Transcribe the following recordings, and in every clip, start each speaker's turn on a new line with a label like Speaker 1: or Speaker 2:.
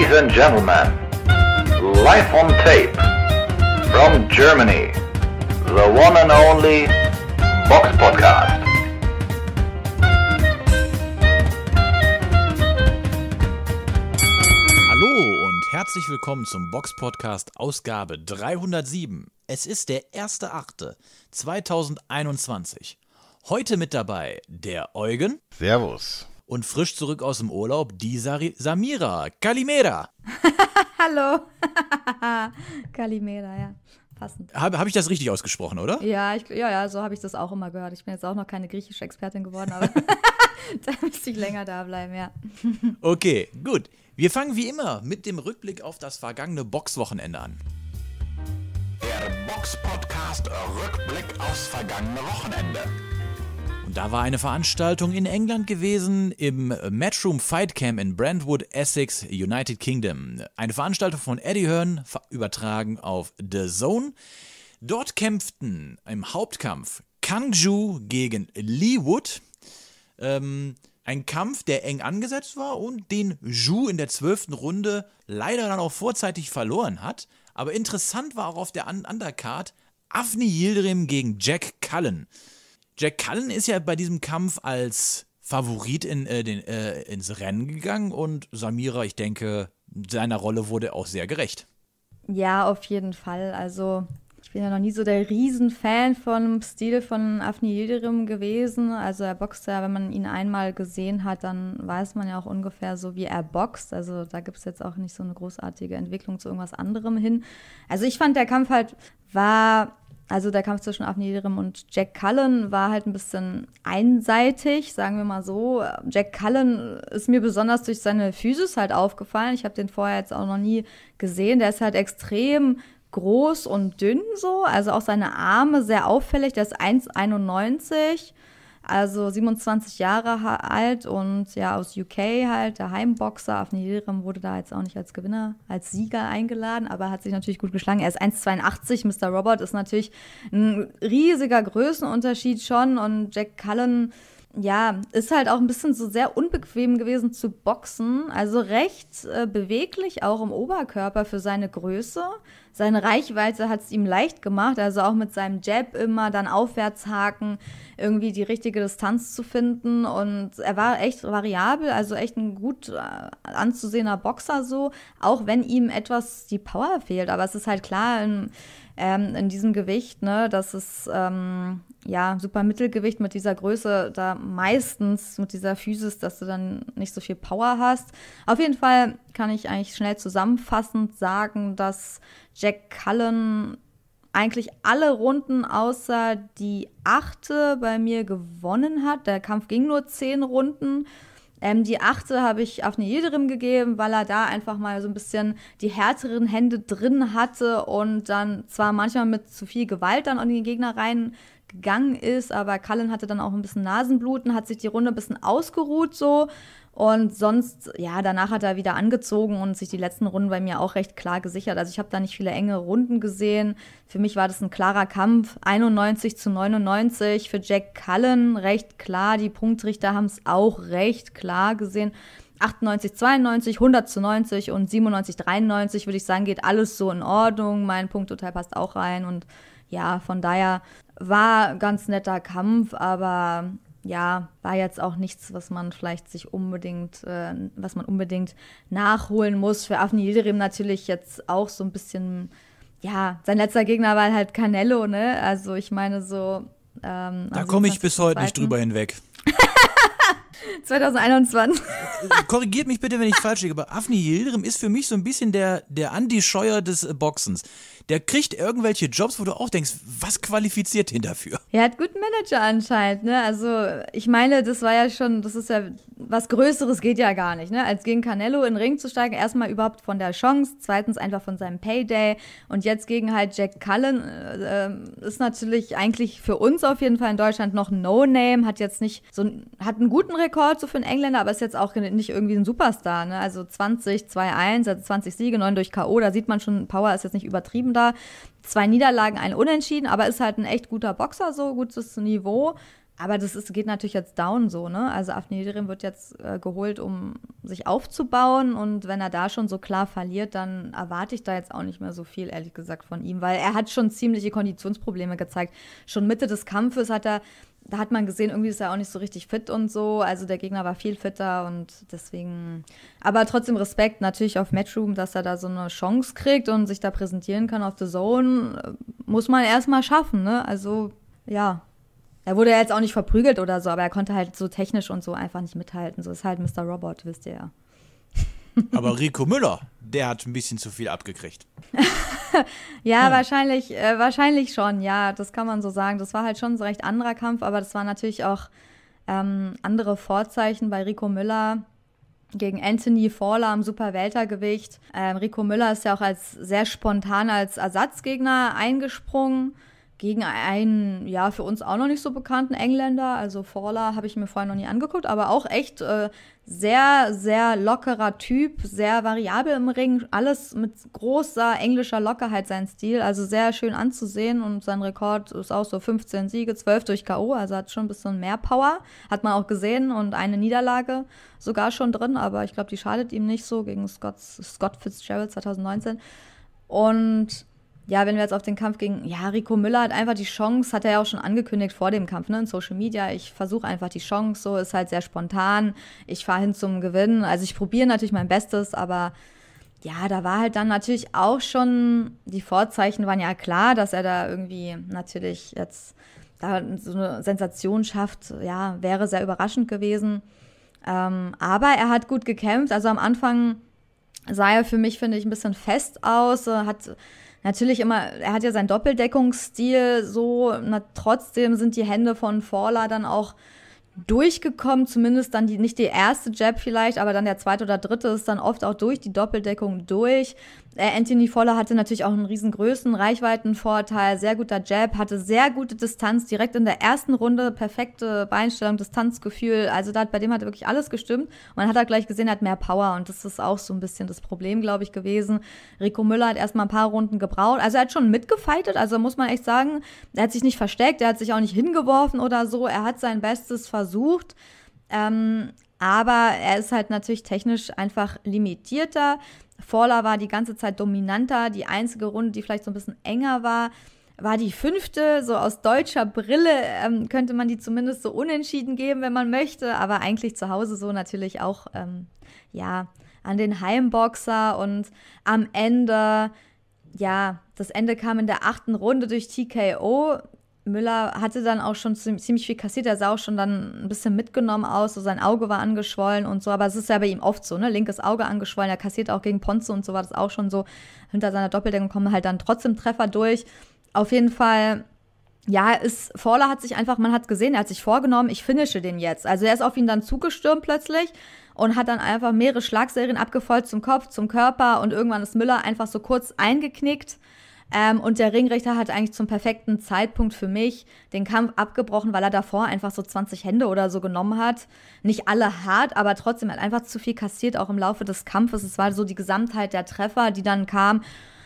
Speaker 1: Ladies and gentlemen, live on tape from Germany, the one and only Box Podcast.
Speaker 2: Hallo und herzlich willkommen zum Box Podcast Ausgabe 307. Es ist der 1.8.2021. Heute mit dabei der Eugen
Speaker 3: Servus.
Speaker 2: Und frisch zurück aus dem Urlaub die Sari Samira. Kalimera.
Speaker 4: Hallo. Kalimera, ja. Passend.
Speaker 2: Habe hab ich das richtig ausgesprochen, oder?
Speaker 4: Ja, ich, ja, ja, so habe ich das auch immer gehört. Ich bin jetzt auch noch keine griechische Expertin geworden, aber da müsste ich länger da bleiben, ja.
Speaker 2: Okay, gut. Wir fangen wie immer mit dem Rückblick auf das vergangene Boxwochenende an.
Speaker 1: Der Box Podcast Rückblick aufs vergangene Wochenende.
Speaker 2: Da war eine Veranstaltung in England gewesen im Matchroom Fight Camp in Brentwood, Essex, United Kingdom. Eine Veranstaltung von Eddie Hearn, übertragen auf The Zone. Dort kämpften im Hauptkampf Kangju gegen Lee Wood. Ähm, ein Kampf, der eng angesetzt war und den Zhu in der zwölften Runde leider dann auch vorzeitig verloren hat. Aber interessant war auch auf der Un- Undercard Afni Yildirim gegen Jack Cullen. Jack Cullen ist ja bei diesem Kampf als Favorit in, äh, den, äh, ins Rennen gegangen und Samira, ich denke, seiner Rolle wurde auch sehr gerecht.
Speaker 4: Ja, auf jeden Fall. Also, ich bin ja noch nie so der Riesenfan vom Stil von Afni Yildirim gewesen. Also, er boxt ja, wenn man ihn einmal gesehen hat, dann weiß man ja auch ungefähr so, wie er boxt. Also, da gibt es jetzt auch nicht so eine großartige Entwicklung zu irgendwas anderem hin. Also, ich fand, der Kampf halt war Also der Kampf zwischen Afni Yildirim und Jack Cullen war halt ein bisschen einseitig, sagen wir mal so. Jack Cullen ist mir besonders durch seine Physis halt aufgefallen. Ich habe den vorher jetzt auch noch nie gesehen. Der ist halt extrem groß und dünn so, also auch seine Arme sehr auffällig. Der ist 1,91, also 27 Jahre alt und ja aus UK halt, der Heimboxer. Afni Yildirim wurde da jetzt auch nicht als Gewinner, als Sieger eingeladen, aber hat sich natürlich gut geschlagen. Er ist 1,82, Mr. Robert ist natürlich ein riesiger Größenunterschied schon und Jack Cullen ja, ist halt auch ein bisschen so sehr unbequem gewesen zu boxen. Also recht äh, beweglich, auch im Oberkörper für seine Größe. Seine Reichweite hat es ihm leicht gemacht, also auch mit seinem Jab immer dann aufwärts haken, irgendwie die richtige Distanz zu finden. Und er war echt variabel, also echt ein gut äh, anzusehener Boxer so, auch wenn ihm etwas die Power fehlt. Aber es ist halt klar, in, ähm, in diesem Gewicht, ne, dass es ähm, ja super Mittelgewicht mit dieser Größe da meistens mit dieser Physis, dass du dann nicht so viel Power hast. Auf jeden Fall kann ich eigentlich schnell zusammenfassend sagen, dass Jack Cullen eigentlich alle Runden außer die achte bei mir gewonnen hat. Der Kampf ging nur zehn Runden. Ähm, die achte habe ich auf Yildirim gegeben, weil er da einfach mal so ein bisschen die härteren Hände drin hatte und dann zwar manchmal mit zu viel Gewalt dann an den Gegner reingegangen ist, aber Cullen hatte dann auch ein bisschen Nasenbluten, hat sich die Runde ein bisschen ausgeruht so und sonst, ja, danach hat er wieder angezogen und sich die letzten Runden bei mir auch recht klar gesichert. Also ich habe da nicht viele enge Runden gesehen. Für mich war das ein klarer Kampf. 91 zu 99 für Jack Cullen, recht klar. Die Punktrichter haben es auch recht klar gesehen. 98, 92, 100 zu 90 und 97, 93 würde ich sagen, geht alles so in Ordnung. Mein Punkttotal passt auch rein und ja, von daher war ganz netter Kampf, aber ja, war jetzt auch nichts, was man vielleicht sich unbedingt, äh, was man unbedingt nachholen muss. Für Afni Yildirim natürlich jetzt auch so ein bisschen, ja, sein letzter Gegner war halt Canelo, ne? Also ich meine so. Ähm,
Speaker 2: Da komme ich bis heute nicht
Speaker 4: 27.02..
Speaker 2: drüber hinweg.
Speaker 4: 2021.
Speaker 2: Korrigiert mich bitte, wenn ich falsch liege, aber Afni Yildirim ist für mich so ein bisschen der, der Andy Scheuer des äh, Boxens. Der kriegt irgendwelche Jobs, wo du auch denkst, was qualifiziert ihn dafür?
Speaker 4: Er hat guten Manager anscheinend, ne? Also, ich meine, das war ja schon, das ist ja, was Größeres geht ja gar nicht, ne? Als gegen Canelo in den Ring zu steigen, erstmal überhaupt von der Chance, zweitens einfach von seinem Payday und jetzt gegen halt Jack Cullen äh, äh, ist natürlich eigentlich für uns auf jeden Fall in Deutschland noch ein No-Name, hat jetzt nicht so, hat einen guten Rekord so für einen Engländer, aber ist jetzt auch nicht irgendwie ein Superstar, ne? Also 20, 2-1, also 20 Siege, 9 durch K.O., da sieht man schon, Power ist jetzt nicht übertrieben da. Zwei Niederlagen, ein Unentschieden, aber ist halt ein echt guter Boxer, so gutes Niveau. Aber das ist, geht natürlich jetzt down so, ne? Also Afni Yildirim wird jetzt äh, geholt, um sich aufzubauen. Und wenn er da schon so klar verliert, dann erwarte ich da jetzt auch nicht mehr so viel, ehrlich gesagt, von ihm, weil er hat schon ziemliche Konditionsprobleme gezeigt. Schon Mitte des Kampfes hat er, da hat man gesehen, irgendwie ist er auch nicht so richtig fit und so. Also der Gegner war viel fitter und deswegen. Aber trotzdem Respekt natürlich auf Matchroom, dass er da so eine Chance kriegt und sich da präsentieren kann auf The Zone. Muss man erstmal schaffen, ne? Also, ja, er wurde ja jetzt auch nicht verprügelt oder so, aber er konnte halt so technisch und so einfach nicht mithalten. So ist halt Mr. Robot, wisst ihr ja.
Speaker 2: Aber Rico Müller, der hat ein bisschen zu viel abgekriegt.
Speaker 4: ja, hm. wahrscheinlich, äh, wahrscheinlich schon, ja, das kann man so sagen. Das war halt schon so recht anderer Kampf, aber das war natürlich auch ähm, andere Vorzeichen bei Rico Müller gegen Anthony Fowler im Superweltergewicht. Ähm, Rico Müller ist ja auch als sehr spontan als Ersatzgegner eingesprungen gegen einen, ja, für uns auch noch nicht so bekannten Engländer. Also Fowler habe ich mir vorher noch nie angeguckt, aber auch echt äh, sehr, sehr lockerer Typ, sehr variabel im Ring, alles mit großer englischer Lockerheit sein Stil, also sehr schön anzusehen und sein Rekord ist auch so 15 Siege, 12 durch K.O., also hat schon ein bisschen mehr Power, hat man auch gesehen und eine Niederlage sogar schon drin, aber ich glaube, die schadet ihm nicht so gegen Scott, Scott Fitzgerald 2019 und ja, wenn wir jetzt auf den Kampf gegen, ja, Rico Müller hat einfach die Chance, hat er ja auch schon angekündigt vor dem Kampf, ne, in Social Media. Ich versuche einfach die Chance, so ist halt sehr spontan. Ich fahre hin zum Gewinnen. Also ich probiere natürlich mein Bestes, aber ja, da war halt dann natürlich auch schon, die Vorzeichen waren ja klar, dass er da irgendwie natürlich jetzt da so eine Sensation schafft. Ja, wäre sehr überraschend gewesen. Ähm, aber er hat gut gekämpft. Also am Anfang sah er für mich, finde ich, ein bisschen fest aus, hat natürlich immer, er hat ja seinen Doppeldeckungsstil so, na, trotzdem sind die Hände von Fowler dann auch durchgekommen, zumindest dann die, nicht die erste Jab vielleicht, aber dann der zweite oder dritte ist dann oft auch durch die Doppeldeckung durch. Äh, Anthony Voller hatte natürlich auch einen riesen Größen, Reichweitenvorteil, sehr guter Jab, hatte sehr gute Distanz, direkt in der ersten Runde, perfekte Beinstellung, Distanzgefühl, also da hat, bei dem hat wirklich alles gestimmt. Man hat auch gleich gesehen, er hat mehr Power und das ist auch so ein bisschen das Problem, glaube ich, gewesen. Rico Müller hat erstmal ein paar Runden gebraucht, also er hat schon mitgefeitet, also muss man echt sagen, er hat sich nicht versteckt, er hat sich auch nicht hingeworfen oder so, er hat sein Bestes versucht. Ähm, aber er ist halt natürlich technisch einfach limitierter. Fowler war die ganze Zeit dominanter. Die einzige Runde, die vielleicht so ein bisschen enger war, war die fünfte. So aus deutscher Brille ähm, könnte man die zumindest so unentschieden geben, wenn man möchte. Aber eigentlich zu Hause so natürlich auch, ähm, ja, an den Heimboxer. Und am Ende, ja, das Ende kam in der achten Runde durch TKO. Müller hatte dann auch schon ziemlich viel kassiert. Er sah auch schon dann ein bisschen mitgenommen aus. So sein Auge war angeschwollen und so. Aber es ist ja bei ihm oft so, ne? Linkes Auge angeschwollen. Er kassiert auch gegen Ponce und so war das auch schon so. Hinter seiner Doppeldeckung kommen halt dann trotzdem Treffer durch. Auf jeden Fall, ja, ist, Fowler hat sich einfach, man hat gesehen, er hat sich vorgenommen, ich finische den jetzt. Also er ist auf ihn dann zugestürmt plötzlich und hat dann einfach mehrere Schlagserien abgefolgt zum Kopf, zum Körper und irgendwann ist Müller einfach so kurz eingeknickt ähm, und der Ringrichter hat eigentlich zum perfekten Zeitpunkt für mich den Kampf abgebrochen, weil er davor einfach so 20 Hände oder so genommen hat. Nicht alle hart, aber trotzdem hat einfach zu viel kassiert, auch im Laufe des Kampfes. Es war so die Gesamtheit der Treffer, die dann kam.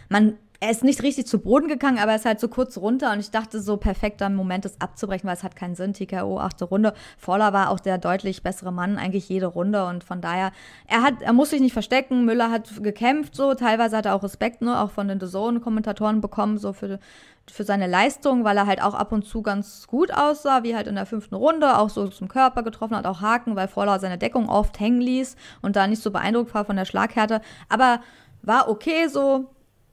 Speaker 4: Man er ist nicht richtig zu Boden gegangen, aber er ist halt so kurz runter und ich dachte so perfekter Moment, das abzubrechen, weil es hat keinen Sinn. TKO, achte Runde. Voller war auch der deutlich bessere Mann, eigentlich jede Runde und von daher, er hat, er muss sich nicht verstecken. Müller hat gekämpft so, teilweise hat er auch Respekt, ne, auch von den The Zone-Kommentatoren bekommen, so für, für seine Leistung, weil er halt auch ab und zu ganz gut aussah, wie halt in der fünften Runde, auch so zum Körper getroffen hat, auch Haken, weil Voller seine Deckung oft hängen ließ und da nicht so beeindruckt war von der Schlaghärte. Aber war okay so,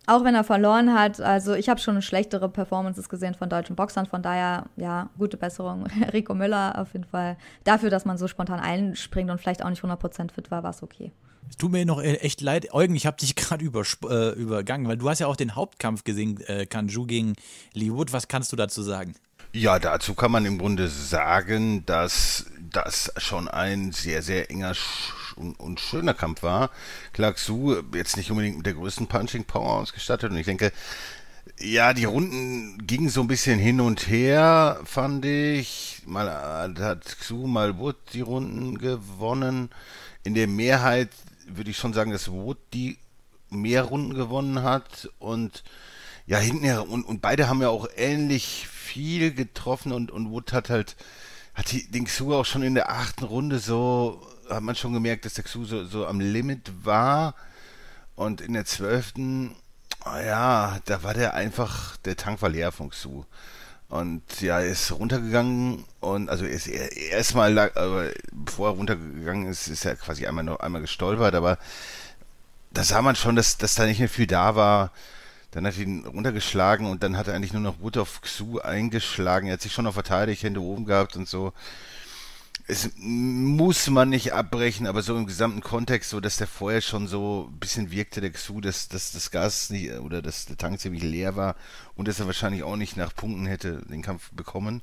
Speaker 4: auch wenn er verloren hat, also ich habe schon schlechtere Performances gesehen von deutschen Boxern, von daher, ja, gute Besserung. Rico Müller auf jeden Fall. Dafür, dass man so spontan einspringt und vielleicht auch nicht 100% fit war, war es okay.
Speaker 2: Es tut mir noch äh, echt leid, Eugen, ich habe dich gerade äh, übergangen, weil du hast ja auch den Hauptkampf gesehen, äh, Kanju gegen Lee Wood. Was kannst du dazu sagen?
Speaker 3: Ja, dazu kann man im Grunde sagen, dass das schon ein sehr, sehr enger und, und schöner Kampf war. Clark Su jetzt nicht unbedingt mit der größten Punching Power ausgestattet und ich denke, ja, die Runden gingen so ein bisschen hin und her, fand ich. Mal hat Xu, mal Wood die Runden gewonnen. In der Mehrheit würde ich schon sagen, dass Wood die mehr Runden gewonnen hat und ja, hintenher und, und beide haben ja auch ähnlich viel getroffen und, und Wood hat halt, hat die, den Xu auch schon in der achten Runde so hat man schon gemerkt, dass der Xu so, so am Limit war. Und in der zwölften, ja, da war der einfach, der Tank war leer von Xu. Und ja, er ist runtergegangen und also er ist erstmal, aber bevor er runtergegangen ist, ist er quasi einmal noch einmal gestolpert, aber da sah man schon, dass, dass da nicht mehr viel da war. Dann hat er ihn runtergeschlagen und dann hat er eigentlich nur noch Wood of Xu eingeschlagen. Er hat sich schon noch verteidigt, Hände oben gehabt und so es muss man nicht abbrechen, aber so im gesamten Kontext, so dass der vorher schon so ein bisschen wirkte, der Xu, dass, dass das Gas nicht, oder dass der Tank ziemlich leer war und dass er wahrscheinlich auch nicht nach Punkten hätte den Kampf bekommen,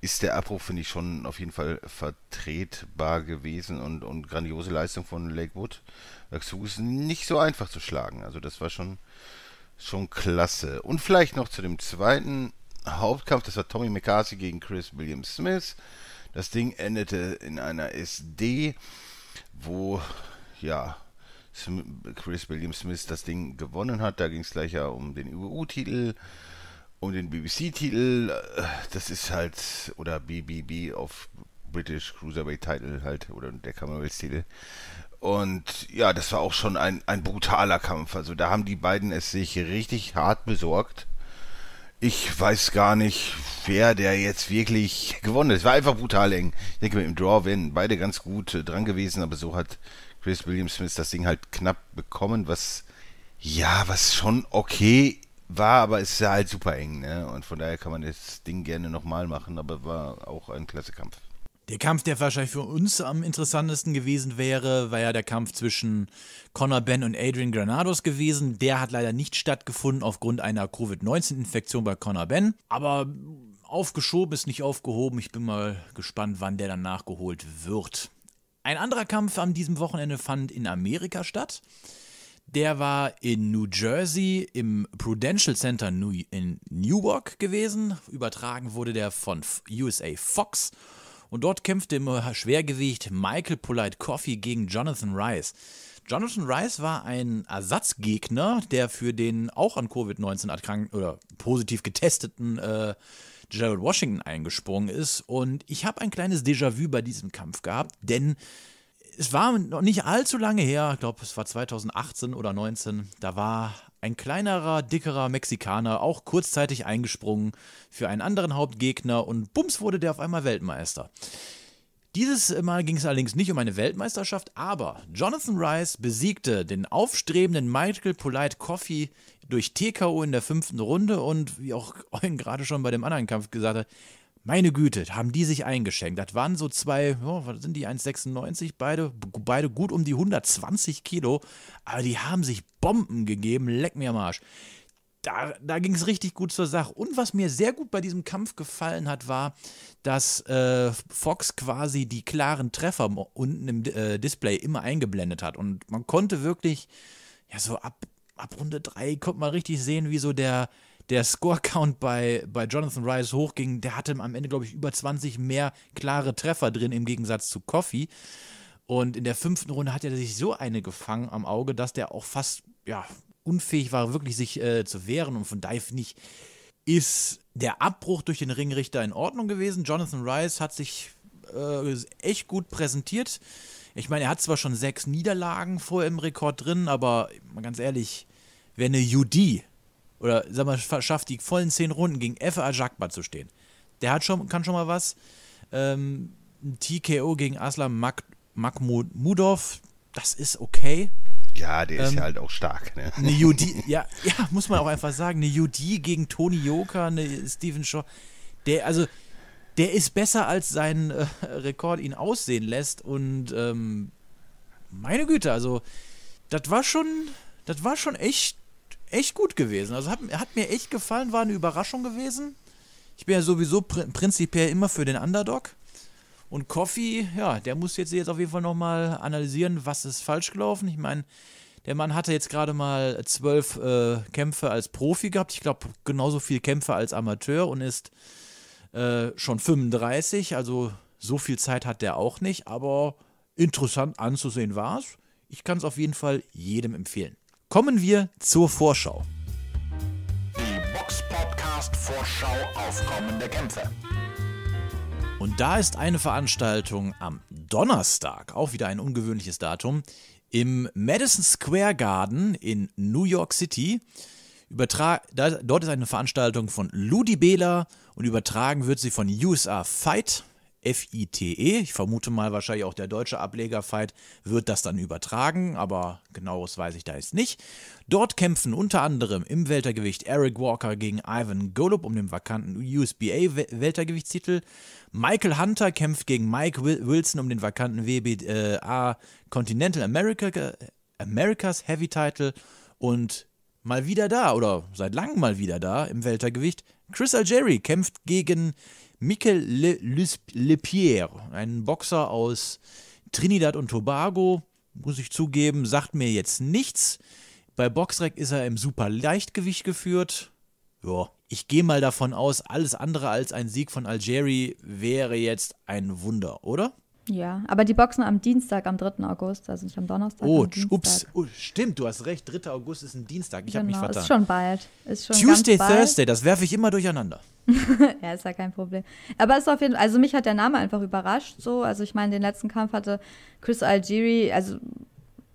Speaker 3: ist der Abbruch, finde ich, schon auf jeden Fall vertretbar gewesen und, und grandiose Leistung von Lakewood. Der Xu ist nicht so einfach zu schlagen, also das war schon, schon klasse. Und vielleicht noch zu dem zweiten Hauptkampf, das war Tommy McCarthy gegen Chris William Smith. Das Ding endete in einer SD, wo ja Chris William Smith das Ding gewonnen hat. Da ging es gleich ja um den UU-Titel, um den BBC-Titel. Das ist halt, oder BBB auf British Cruiserweight Title halt, oder der Commonwealth-Titel. Und ja, das war auch schon ein, ein brutaler Kampf. Also da haben die beiden es sich richtig hart besorgt. Ich weiß gar nicht, wer der jetzt wirklich gewonnen hat. Es war einfach brutal eng. Ich denke, mit dem Draw wären beide ganz gut äh, dran gewesen, aber so hat Chris William Smith das Ding halt knapp bekommen, was ja, was schon okay war, aber es ist halt super eng, ne? Und von daher kann man das Ding gerne nochmal machen, aber war auch ein klasse Kampf.
Speaker 2: Der Kampf, der wahrscheinlich für uns am interessantesten gewesen wäre, war ja der Kampf zwischen Conor Ben und Adrian Granados gewesen. Der hat leider nicht stattgefunden aufgrund einer Covid-19-Infektion bei Conor Ben. Aber aufgeschoben ist nicht aufgehoben. Ich bin mal gespannt, wann der dann nachgeholt wird. Ein anderer Kampf an diesem Wochenende fand in Amerika statt. Der war in New Jersey im Prudential Center in Newark gewesen. Übertragen wurde der von USA Fox. Und dort kämpfte im Schwergewicht Michael Polite Coffee gegen Jonathan Rice. Jonathan Rice war ein Ersatzgegner, der für den auch an Covid-19 erkrankten oder positiv getesteten äh, Gerald Washington eingesprungen ist. Und ich habe ein kleines Déjà-vu bei diesem Kampf gehabt, denn es war noch nicht allzu lange her, ich glaube, es war 2018 oder 2019, da war ein kleinerer, dickerer Mexikaner, auch kurzzeitig eingesprungen für einen anderen Hauptgegner und bums wurde der auf einmal Weltmeister. Dieses Mal ging es allerdings nicht um eine Weltmeisterschaft, aber Jonathan Rice besiegte den aufstrebenden Michael Polite Coffee durch TKO in der fünften Runde und wie auch Eugen gerade schon bei dem anderen Kampf gesagt hat, meine Güte, haben die sich eingeschenkt. Das waren so zwei, oh, sind die, 1,96 beide, beide gut um die 120 Kilo, aber die haben sich Bomben gegeben, leck mir am Arsch. Da, da ging es richtig gut zur Sache. Und was mir sehr gut bei diesem Kampf gefallen hat, war, dass äh, Fox quasi die klaren Treffer unten im äh, Display immer eingeblendet hat. Und man konnte wirklich, ja, so ab, ab Runde 3 konnte man richtig sehen, wie so der, der Score-Count bei, bei Jonathan Rice hochging, der hatte am Ende, glaube ich, über 20 mehr klare Treffer drin im Gegensatz zu Coffee. Und in der fünften Runde hat er sich so eine gefangen am Auge, dass der auch fast ja, unfähig war, wirklich sich äh, zu wehren. Und von daher finde ich, ist der Abbruch durch den Ringrichter in Ordnung gewesen. Jonathan Rice hat sich äh, echt gut präsentiert. Ich meine, er hat zwar schon sechs Niederlagen vorher im Rekord drin, aber mal ganz ehrlich, wer eine UD oder sag mal, schafft die vollen zehn Runden gegen Efe Ajakba zu stehen. Der hat schon, kann schon mal was. Ähm, ein TKO gegen Aslam Mak Makmudov, das ist okay.
Speaker 3: Ja, der ist ähm, ja halt auch stark. Ne?
Speaker 2: Eine UD, ja, ja, muss man auch einfach sagen. Eine UD gegen Tony Yoka, eine Steven Shaw. Der, also, der ist besser, als sein äh, Rekord ihn aussehen lässt. Und ähm, meine Güte, also, das war schon, das war schon echt echt gut gewesen. Also hat, hat mir echt gefallen, war eine Überraschung gewesen. Ich bin ja sowieso pr prinzipiell immer für den Underdog. Und Coffee, ja, der muss jetzt, jetzt auf jeden Fall nochmal analysieren, was ist falsch gelaufen. Ich meine, der Mann hatte jetzt gerade mal zwölf äh, Kämpfe als Profi gehabt. Ich glaube, genauso viele Kämpfe als Amateur und ist äh, schon 35. Also so viel Zeit hat der auch nicht. Aber interessant anzusehen war es. Ich kann es auf jeden Fall jedem empfehlen. Kommen wir zur Vorschau.
Speaker 1: Die Box Podcast Vorschau auf kommende Kämpfe.
Speaker 2: Und da ist eine Veranstaltung am Donnerstag, auch wieder ein ungewöhnliches Datum, im Madison Square Garden in New York City. Übertra da, dort ist eine Veranstaltung von Ludi Bela und übertragen wird sie von USA Fight, F-I-T-E. Ich vermute mal, wahrscheinlich auch der deutsche Ableger Fight wird das dann übertragen, aber genaues weiß ich da jetzt nicht. Dort kämpfen unter anderem im Weltergewicht Eric Walker gegen Ivan Golub um den vakanten USBA-Weltergewichtstitel. Michael Hunter kämpft gegen Mike Wilson um den vakanten WBA Continental America, Americas Heavy Title und mal wieder da oder seit langem mal wieder da im Weltergewicht. Chris Algeri kämpft gegen Mikel Le, Lepierre, ein Boxer aus Trinidad und Tobago. Muss ich zugeben, sagt mir jetzt nichts. Bei Boxrec ist er im super Leichtgewicht geführt. Ja, ich gehe mal davon aus, alles andere als ein Sieg von Algeri wäre jetzt ein Wunder, oder?
Speaker 4: Ja, aber die boxen am Dienstag, am 3. August, also nicht am Donnerstag.
Speaker 2: Oh, am ups, oh, stimmt, du hast recht, 3. August ist ein Dienstag, ich genau, habe mich vertan.
Speaker 4: ist schon bald. Ist schon
Speaker 2: Tuesday,
Speaker 4: bald.
Speaker 2: Thursday, das werfe ich immer durcheinander.
Speaker 4: ja, ist ja kein Problem. Aber ist auf jeden Fall, also mich hat der Name einfach überrascht, so. Also ich meine, den letzten Kampf hatte Chris Algieri, also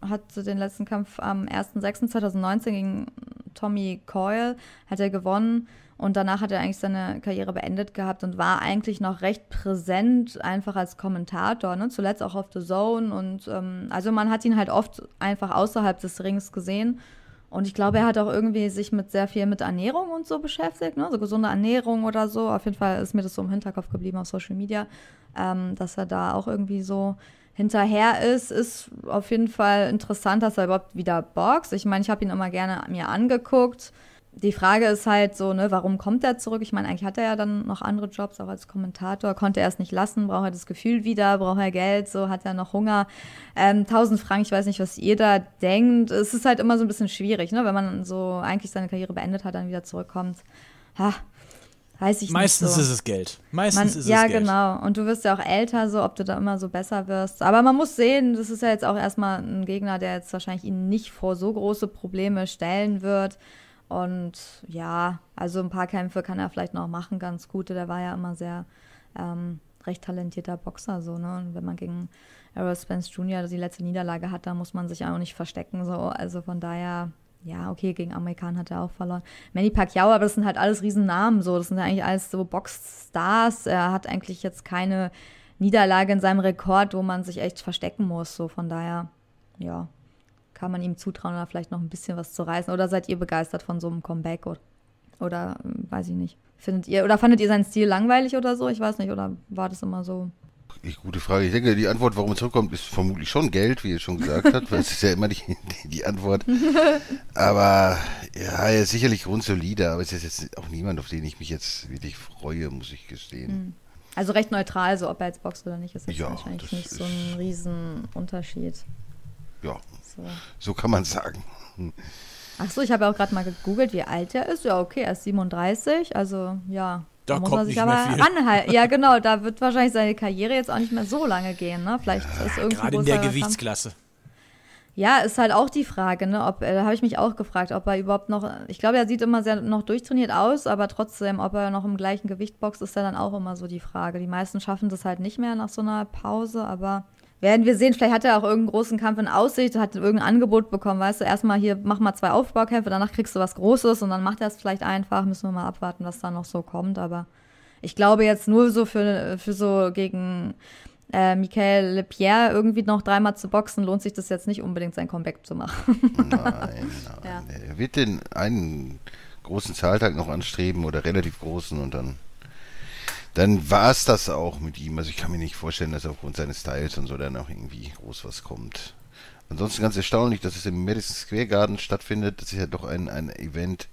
Speaker 4: hatte den letzten Kampf am 1.6.2019 gegen Tommy Coyle, hat er gewonnen und danach hat er eigentlich seine Karriere beendet gehabt und war eigentlich noch recht präsent, einfach als Kommentator, ne? zuletzt auch auf The Zone. Und ähm, also man hat ihn halt oft einfach außerhalb des Rings gesehen. Und ich glaube, er hat auch irgendwie sich mit sehr viel mit Ernährung und so beschäftigt, ne? so gesunde Ernährung oder so. Auf jeden Fall ist mir das so im Hinterkopf geblieben auf Social Media, ähm, dass er da auch irgendwie so hinterher ist, ist auf jeden Fall interessant, dass er überhaupt wieder boxt. Ich meine, ich habe ihn immer gerne mir angeguckt. Die Frage ist halt so, ne, warum kommt er zurück? Ich meine, eigentlich hat er ja dann noch andere Jobs, auch als Kommentator. Konnte er es nicht lassen? Braucht er das Gefühl wieder? Braucht er Geld? So hat er noch Hunger? Ähm, 1000 Franken, ich weiß nicht, was ihr da denkt. Es ist halt immer so ein bisschen schwierig, ne, wenn man so eigentlich seine Karriere beendet hat, dann wieder zurückkommt. Ha, Weiß ich
Speaker 2: Meistens
Speaker 4: nicht
Speaker 2: so. ist es Geld. Meistens man, ist
Speaker 4: ja,
Speaker 2: es Geld.
Speaker 4: Ja, genau. Und du wirst ja auch älter, so ob du da immer so besser wirst. Aber man muss sehen, das ist ja jetzt auch erstmal ein Gegner, der jetzt wahrscheinlich ihn nicht vor so große Probleme stellen wird. Und ja, also ein paar Kämpfe kann er vielleicht noch machen, ganz gute. Der war ja immer sehr ähm, recht talentierter Boxer, so, ne? Und wenn man gegen Errol Spence Jr. die letzte Niederlage hat, dann muss man sich auch nicht verstecken, so. Also von daher ja, okay, gegen Amerikaner hat er auch verloren. Manny Pacquiao, aber das sind halt alles Riesennamen, so. Das sind ja eigentlich alles so Boxstars. Er hat eigentlich jetzt keine Niederlage in seinem Rekord, wo man sich echt verstecken muss, so. Von daher, ja, kann man ihm zutrauen, da vielleicht noch ein bisschen was zu reißen. Oder seid ihr begeistert von so einem Comeback? Oder, oder hm, weiß ich nicht. Findet ihr, oder fandet ihr seinen Stil langweilig oder so? Ich weiß nicht, oder war das immer so?
Speaker 3: Ich, gute Frage. Ich denke, die Antwort, warum er zurückkommt, ist vermutlich schon Geld, wie er schon gesagt hat, weil es ist ja immer die, die Antwort. Aber ja, er ist sicherlich grundsolide, aber es ist jetzt auch niemand, auf den ich mich jetzt wirklich freue, muss ich gestehen. Hm.
Speaker 4: Also recht neutral, so ob er jetzt boxt oder nicht, ist jetzt ja, wahrscheinlich nicht so ein Riesenunterschied.
Speaker 3: Ja, so, so kann man sagen.
Speaker 4: Ach so, ich habe auch gerade mal gegoogelt, wie alt er ist. Ja, okay, er ist 37, also ja,
Speaker 2: da, da muss
Speaker 4: man sich aber anhalten. Ja, genau, da wird wahrscheinlich seine Karriere jetzt auch nicht mehr so lange gehen. Ne? Vielleicht ja, ist irgendwo
Speaker 2: Gerade in der Gewichtsklasse.
Speaker 4: Ja, ist halt auch die Frage, ne? Ob, äh, da habe ich mich auch gefragt, ob er überhaupt noch, ich glaube, er sieht immer sehr noch durchtrainiert aus, aber trotzdem, ob er noch im gleichen Gewicht boxt, ist ja dann auch immer so die Frage. Die meisten schaffen das halt nicht mehr nach so einer Pause, aber werden wir sehen, vielleicht hat er auch irgendeinen großen Kampf in Aussicht, hat irgendein Angebot bekommen, weißt du, erstmal hier, mach mal zwei Aufbaukämpfe, danach kriegst du was Großes und dann macht er es vielleicht einfach, müssen wir mal abwarten, was da noch so kommt, aber ich glaube jetzt nur so für, für so gegen äh, Michael Lepierre irgendwie noch dreimal zu boxen, lohnt sich das jetzt nicht unbedingt, sein Comeback zu machen.
Speaker 3: nein, nein. Ja. Er wird den einen großen Zahltag noch anstreben oder relativ großen und dann dann war es das auch mit ihm. Also ich kann mir nicht vorstellen, dass aufgrund seines Styles und so dann auch irgendwie groß was kommt. Ansonsten ganz erstaunlich, dass es im Madison Square Garden stattfindet. Das ist ja doch ein, ein Event,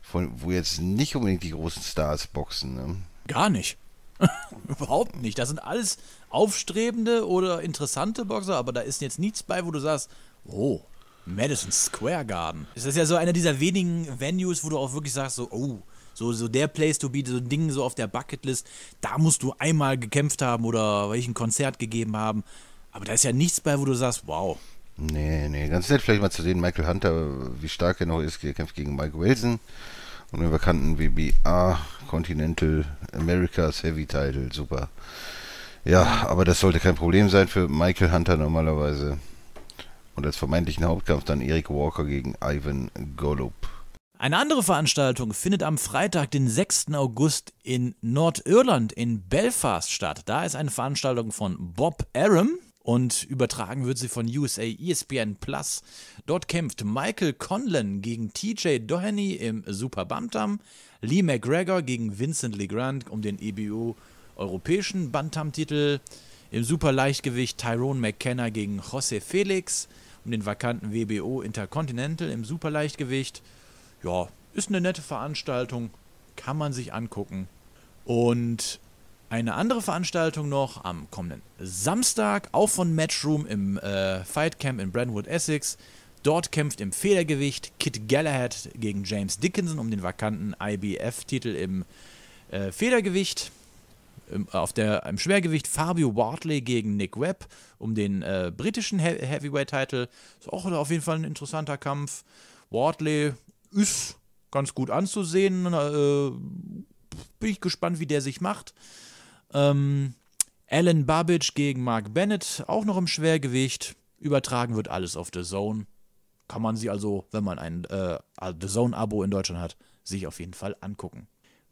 Speaker 3: von, wo jetzt nicht unbedingt die großen Stars boxen. Ne?
Speaker 2: Gar nicht. Überhaupt nicht. Das sind alles aufstrebende oder interessante Boxer, aber da ist jetzt nichts bei, wo du sagst, oh, Madison Square Garden. Das ist ja so einer dieser wenigen Venues, wo du auch wirklich sagst, so, oh, so, so der Place to be, so ein Ding so auf der Bucketlist, da musst du einmal gekämpft haben oder welchen Konzert gegeben haben. Aber da ist ja nichts bei, wo du sagst, wow.
Speaker 3: Nee, nee, ganz nett vielleicht mal zu sehen, Michael Hunter, wie stark er noch ist, er kämpft gegen Mike Wilson. Und den vakanten WBA Continental Americas Heavy Title, super. Ja, aber das sollte kein Problem sein für Michael Hunter normalerweise. Und als vermeintlichen Hauptkampf dann Eric Walker gegen Ivan Golub.
Speaker 2: Eine andere Veranstaltung findet am Freitag, den 6. August in Nordirland in Belfast statt. Da ist eine Veranstaltung von Bob Arum und übertragen wird sie von USA ESPN Plus. Dort kämpft Michael Conlon gegen TJ Doheny im Super Bantam, Lee McGregor gegen Vincent Legrand um den EBU europäischen Bantam-Titel, im Super Leichtgewicht Tyrone McKenna gegen José Felix um den vakanten WBO Intercontinental im Super Leichtgewicht ja, ist eine nette Veranstaltung, kann man sich angucken. Und eine andere Veranstaltung noch am kommenden Samstag, auch von Matchroom im äh, Fight Camp in Brentwood, Essex. Dort kämpft im Federgewicht Kit Galahad gegen James Dickinson um den vakanten IBF-Titel im äh, Federgewicht. Im, auf der, Im Schwergewicht Fabio Wortley gegen Nick Webb um den äh, britischen He Heavyweight-Titel. Ist auch auf jeden Fall ein interessanter Kampf. Wortley ist ganz gut anzusehen. Äh, bin ich gespannt, wie der sich macht. Ähm, Alan Babbage gegen Mark Bennett, auch noch im Schwergewicht. Übertragen wird alles auf The Zone. Kann man sie also, wenn man ein äh, The Zone-Abo in Deutschland hat, sich auf jeden Fall angucken.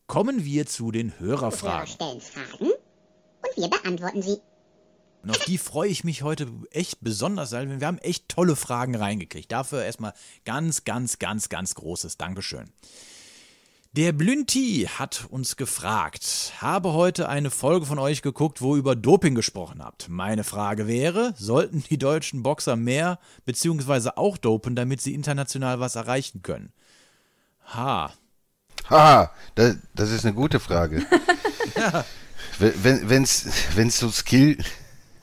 Speaker 2: Kommen wir zu den Hörerfragen.
Speaker 5: stellen Fragen und wir beantworten sie.
Speaker 2: Und auf die freue ich mich heute echt besonders, weil wir haben echt tolle Fragen reingekriegt. Dafür erstmal ganz, ganz, ganz, ganz großes Dankeschön. Der Blünti hat uns gefragt, habe heute eine Folge von euch geguckt, wo ihr über Doping gesprochen habt. Meine Frage wäre, sollten die deutschen Boxer mehr bzw. auch dopen, damit sie international was erreichen können? Ha.
Speaker 3: Ha, das, das ist eine gute Frage. ja. Wenn es wenn's so Skill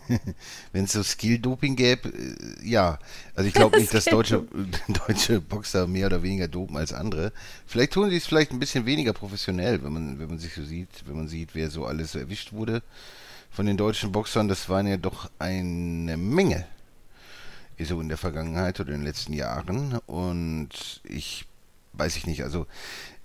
Speaker 3: wenn es so Skill-Doping gäbe, äh, ja. Also ich glaube nicht, dass deutsche, deutsche Boxer mehr oder weniger dopen als andere. Vielleicht tun sie es vielleicht ein bisschen weniger professionell, wenn man, wenn man sich so sieht, wenn man sieht, wer so alles erwischt wurde von den deutschen Boxern. Das waren ja doch eine Menge. So in der Vergangenheit oder in den letzten Jahren. Und ich weiß ich nicht, also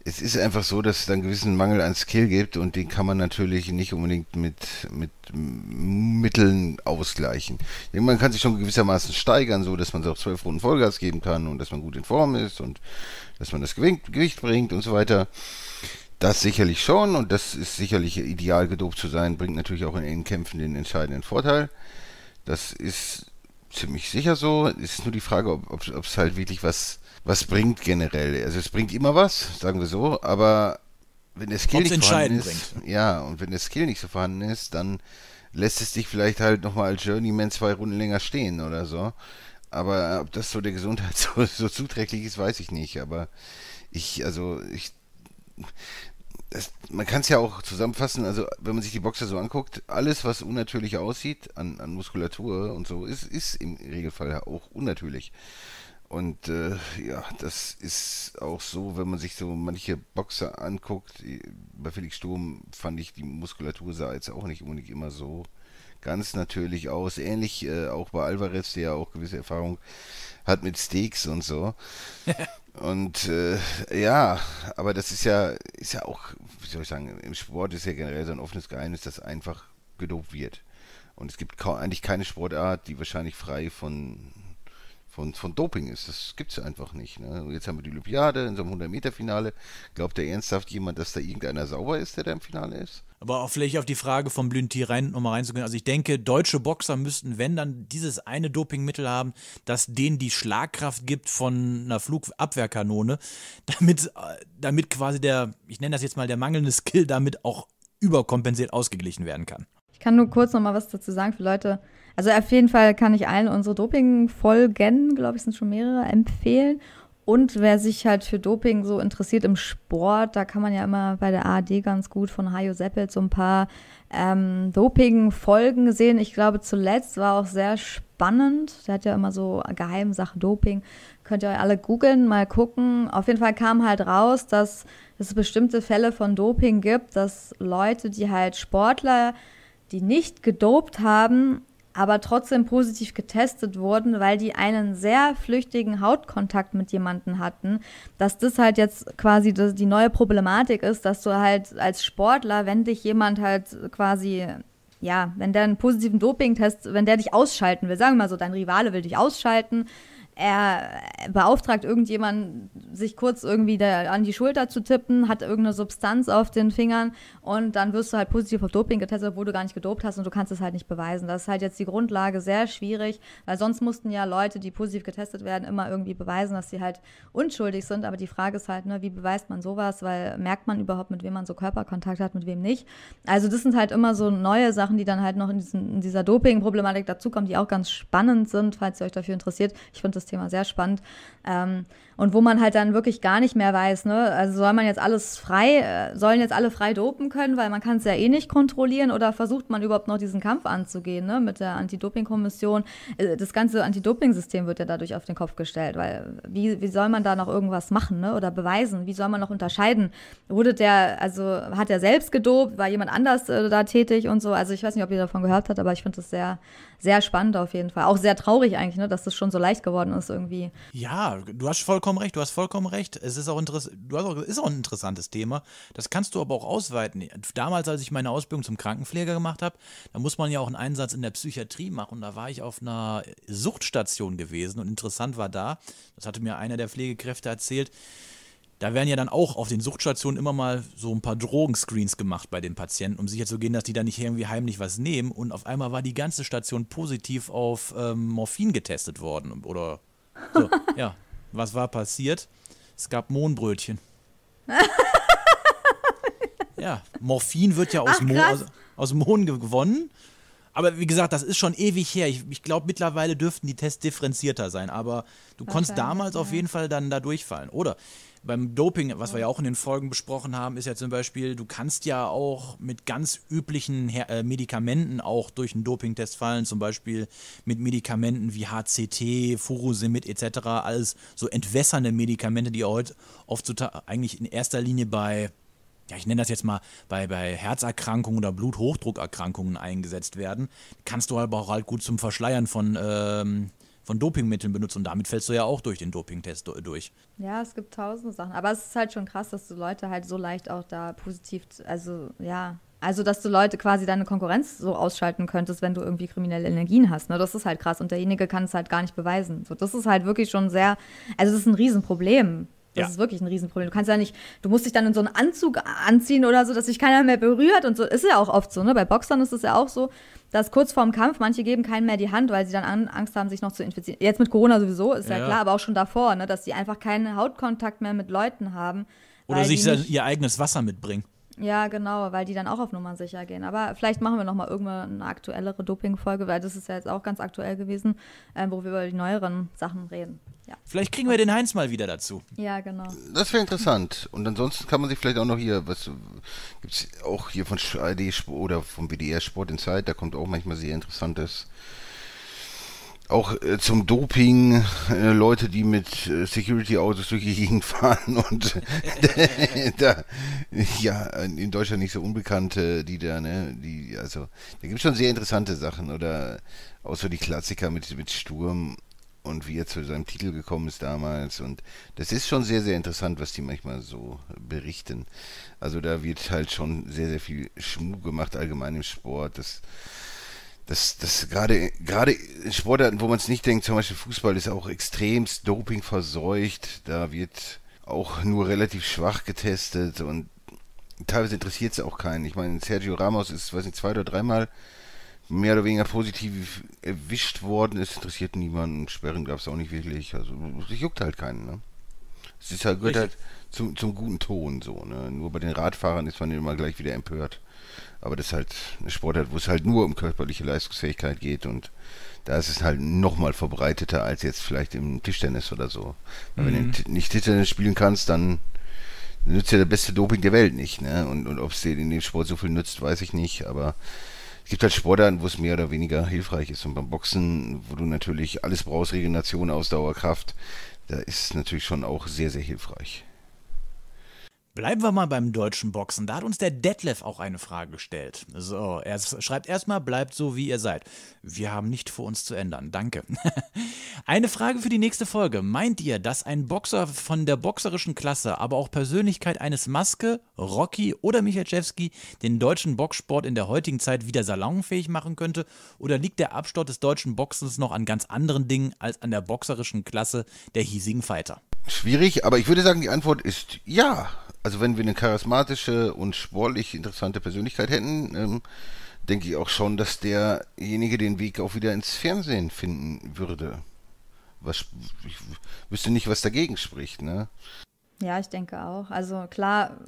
Speaker 3: es ist einfach so, dass es einen gewissen Mangel an Skill gibt und den kann man natürlich nicht unbedingt mit, mit Mitteln ausgleichen. Man kann sich schon gewissermaßen steigern, so dass man auf zwölf Runden Vollgas geben kann und dass man gut in Form ist und dass man das Gewicht bringt und so weiter. Das sicherlich schon und das ist sicherlich ideal gedopt zu sein, bringt natürlich auch in den Kämpfen den entscheidenden Vorteil. Das ist ziemlich sicher so. Es ist nur die Frage, ob es halt wirklich was was bringt generell. Also es bringt immer was, sagen wir so, aber wenn der Skill Ob's nicht vorhanden ist, bringt. ja, und wenn der Skill nicht so vorhanden ist, dann lässt es dich vielleicht halt nochmal als Journeyman zwei Runden länger stehen oder so. Aber ob das so der Gesundheit so, so zuträglich ist, weiß ich nicht. Aber ich, also ich, das, man kann es ja auch zusammenfassen, also wenn man sich die Boxer so anguckt, alles, was unnatürlich aussieht an, an Muskulatur und so, ist, ist im Regelfall auch unnatürlich. Und äh, ja, das ist auch so, wenn man sich so manche Boxer anguckt. Bei Felix Sturm fand ich, die Muskulatur sah jetzt auch nicht unbedingt immer so ganz natürlich aus. Ähnlich äh, auch bei Alvarez, der ja auch gewisse Erfahrung hat mit Steaks und so. und äh, ja, aber das ist ja, ist ja auch, wie soll ich sagen, im Sport ist ja generell so ein offenes Geheimnis, dass einfach gedopt wird. Und es gibt eigentlich keine Sportart, die wahrscheinlich frei von von, von Doping ist. Das gibt es einfach nicht. Ne? Jetzt haben wir die Olympiade in so einem 100-Meter-Finale. Glaubt der ernsthaft jemand, dass da irgendeiner sauber ist, der da im Finale ist?
Speaker 2: Aber auch vielleicht auf die Frage vom Blünti rein, nochmal reinzugehen. Also ich denke, deutsche Boxer müssten, wenn dann dieses eine Dopingmittel haben, das denen die Schlagkraft gibt von einer Flugabwehrkanone, damit, damit quasi der, ich nenne das jetzt mal der mangelnde Skill, damit auch überkompensiert ausgeglichen werden kann.
Speaker 4: Ich kann nur kurz nochmal was dazu sagen für Leute, also auf jeden Fall kann ich allen unsere Doping-Folgen, glaube ich, sind schon mehrere, empfehlen. Und wer sich halt für Doping so interessiert im Sport, da kann man ja immer bei der ARD ganz gut von Hajo Seppelt so ein paar ähm, Doping-Folgen sehen. Ich glaube, zuletzt war auch sehr spannend. Der hat ja immer so Geheimsache Doping. Könnt ihr euch alle googeln, mal gucken. Auf jeden Fall kam halt raus, dass es bestimmte Fälle von Doping gibt, dass Leute, die halt Sportler, die nicht gedopt haben, aber trotzdem positiv getestet wurden, weil die einen sehr flüchtigen Hautkontakt mit jemandem hatten, dass das halt jetzt quasi die neue Problematik ist, dass du halt als Sportler, wenn dich jemand halt quasi ja, wenn der einen positiven Dopingtest, wenn der dich ausschalten will, sagen wir mal so, dein Rivale will dich ausschalten, er beauftragt irgendjemanden, sich kurz irgendwie an die Schulter zu tippen, hat irgendeine Substanz auf den Fingern und dann wirst du halt positiv auf Doping getestet, obwohl du gar nicht gedopt hast und du kannst es halt nicht beweisen. Das ist halt jetzt die Grundlage sehr schwierig, weil sonst mussten ja Leute, die positiv getestet werden, immer irgendwie beweisen, dass sie halt unschuldig sind. Aber die Frage ist halt, ne, wie beweist man sowas? Weil merkt man überhaupt, mit wem man so Körperkontakt hat, mit wem nicht? Also das sind halt immer so neue Sachen, die dann halt noch in, diesen, in dieser Doping-Problematik dazukommen, die auch ganz spannend sind, falls ihr euch dafür interessiert. Ich finde das das Thema sehr spannend. Ähm, und wo man halt dann wirklich gar nicht mehr weiß, ne? Also soll man jetzt alles frei, äh, sollen jetzt alle frei dopen können, weil man kann es ja eh nicht kontrollieren oder versucht man überhaupt noch diesen Kampf anzugehen, ne? Mit der Anti-Doping-Kommission. Äh, das ganze Anti-Doping-System wird ja dadurch auf den Kopf gestellt, weil wie, wie soll man da noch irgendwas machen, ne? Oder beweisen? Wie soll man noch unterscheiden? Wurde der, also hat er selbst gedopt, war jemand anders äh, da tätig und so? Also ich weiß nicht, ob ihr davon gehört habt, aber ich finde das sehr, sehr spannend auf jeden Fall. Auch sehr traurig eigentlich, ne? Dass das schon so leicht geworden ist irgendwie.
Speaker 2: Ja, du hast vollkommen recht, du hast vollkommen recht. Es ist auch, du hast auch, ist auch ein interessantes Thema. Das kannst du aber auch ausweiten. Damals, als ich meine Ausbildung zum Krankenpfleger gemacht habe, da muss man ja auch einen Einsatz in der Psychiatrie machen. Da war ich auf einer Suchtstation gewesen und interessant war da, das hatte mir einer der Pflegekräfte erzählt, da werden ja dann auch auf den Suchtstationen immer mal so ein paar Drogenscreens gemacht bei den Patienten, um sicher zu gehen, dass die da nicht irgendwie heimlich was nehmen. Und auf einmal war die ganze Station positiv auf ähm, Morphin getestet worden. Oder so, ja. Was war passiert? Es gab Mohnbrötchen. ja, Morphin wird ja aus, Ach, Mo aus, aus Mohn gewonnen. Aber wie gesagt, das ist schon ewig her. Ich, ich glaube, mittlerweile dürften die Tests differenzierter sein. Aber du konntest damals ja. auf jeden Fall dann da durchfallen. Oder beim Doping, was wir ja auch in den Folgen besprochen haben, ist ja zum Beispiel, du kannst ja auch mit ganz üblichen äh, Medikamenten auch durch einen Dopingtest fallen, zum Beispiel mit Medikamenten wie HCT, Furosemid etc., alles so entwässernde Medikamente, die heute oft eigentlich in erster Linie bei ja, ich nenne das jetzt mal, bei, bei Herzerkrankungen oder Bluthochdruckerkrankungen eingesetzt werden, kannst du aber auch halt gut zum Verschleiern von ähm, von Dopingmitteln benutzt und damit fällst du ja auch durch den Dopingtest durch.
Speaker 4: Ja, es gibt tausende Sachen. Aber es ist halt schon krass, dass du Leute halt so leicht auch da positiv, also ja, also, dass du Leute quasi deine Konkurrenz so ausschalten könntest, wenn du irgendwie kriminelle Energien hast. Ne? Das ist halt krass. Und derjenige kann es halt gar nicht beweisen. So, das ist halt wirklich schon sehr, also das ist ein Riesenproblem. Das ja. ist wirklich ein Riesenproblem. Du kannst ja nicht, du musst dich dann in so einen Anzug anziehen oder so, dass sich keiner mehr berührt und so. Ist ja auch oft so, ne? Bei Boxern ist es ja auch so, dass kurz vorm Kampf manche geben keinen mehr die Hand, weil sie dann an, Angst haben, sich noch zu infizieren. Jetzt mit Corona sowieso, ist ja, ja klar, aber auch schon davor, ne? Dass sie einfach keinen Hautkontakt mehr mit Leuten haben.
Speaker 2: Oder sich nicht, ihr eigenes Wasser mitbringen.
Speaker 4: Ja, genau, weil die dann auch auf Nummer sicher gehen. Aber vielleicht machen wir noch mal irgendwann eine aktuellere Doping-Folge, weil das ist ja jetzt auch ganz aktuell gewesen, äh, wo wir über die neueren Sachen reden. Ja.
Speaker 2: Vielleicht kriegen wir den Heinz mal wieder dazu.
Speaker 4: Ja, genau.
Speaker 3: Das wäre interessant. Und ansonsten kann man sich vielleicht auch noch hier, was gibt es auch hier von ARD oder vom WDR Sport in Zeit, da kommt auch manchmal sehr interessantes auch äh, zum Doping äh, Leute, die mit äh, Security-Autos durch die Gegend fahren und da, ja, in Deutschland nicht so unbekannte, die da, ne, die, also, da gibt es schon sehr interessante Sachen oder auch so die Klassiker mit, mit Sturm und wie er zu seinem Titel gekommen ist damals und das ist schon sehr, sehr interessant, was die manchmal so berichten. Also da wird halt schon sehr, sehr viel Schmuh gemacht, allgemein im Sport, das das, das gerade, gerade Sportarten, wo man es nicht denkt, zum Beispiel Fußball ist auch extremst Doping verseucht. Da wird auch nur relativ schwach getestet und teilweise interessiert es auch keinen. Ich meine, Sergio Ramos ist, weiß nicht, zwei oder dreimal mehr oder weniger positiv erwischt worden. Es interessiert niemanden. Sperren gab es auch nicht wirklich. Also, es juckt halt keinen, ne? Es ist halt, gehört halt zum, zum guten Ton, so, ne? Nur bei den Radfahrern ist man immer gleich wieder empört. Aber das ist halt eine Sportart, wo es halt nur um körperliche Leistungsfähigkeit geht und da ist es halt nochmal verbreiteter als jetzt vielleicht im Tischtennis oder so. Mhm. Wenn du nicht Tischtennis spielen kannst, dann nützt ja der beste Doping der Welt nicht. Ne? Und, und ob es dir in dem Sport so viel nützt, weiß ich nicht. Aber es gibt halt Sportarten, wo es mehr oder weniger hilfreich ist. Und beim Boxen, wo du natürlich alles brauchst, Regeneration, Ausdauer, Kraft, da ist es natürlich schon auch sehr, sehr hilfreich.
Speaker 2: Bleiben wir mal beim deutschen Boxen. Da hat uns der Detlef auch eine Frage gestellt. So, er schreibt erstmal, bleibt so, wie ihr seid. Wir haben nicht vor, uns zu ändern. Danke. eine Frage für die nächste Folge. Meint ihr, dass ein Boxer von der boxerischen Klasse, aber auch Persönlichkeit eines Maske, Rocky oder Michalczewski den deutschen Boxsport in der heutigen Zeit wieder salonfähig machen könnte? Oder liegt der Absturz des deutschen Boxens noch an ganz anderen Dingen als an der boxerischen Klasse der hiesigen Fighter?
Speaker 3: Schwierig, aber ich würde sagen, die Antwort ist ja also wenn wir eine charismatische und sportlich interessante Persönlichkeit hätten, ähm, denke ich auch schon, dass derjenige den Weg auch wieder ins Fernsehen finden würde. Was, ich wüsste nicht, was dagegen spricht, ne?
Speaker 4: Ja, ich denke auch. Also klar,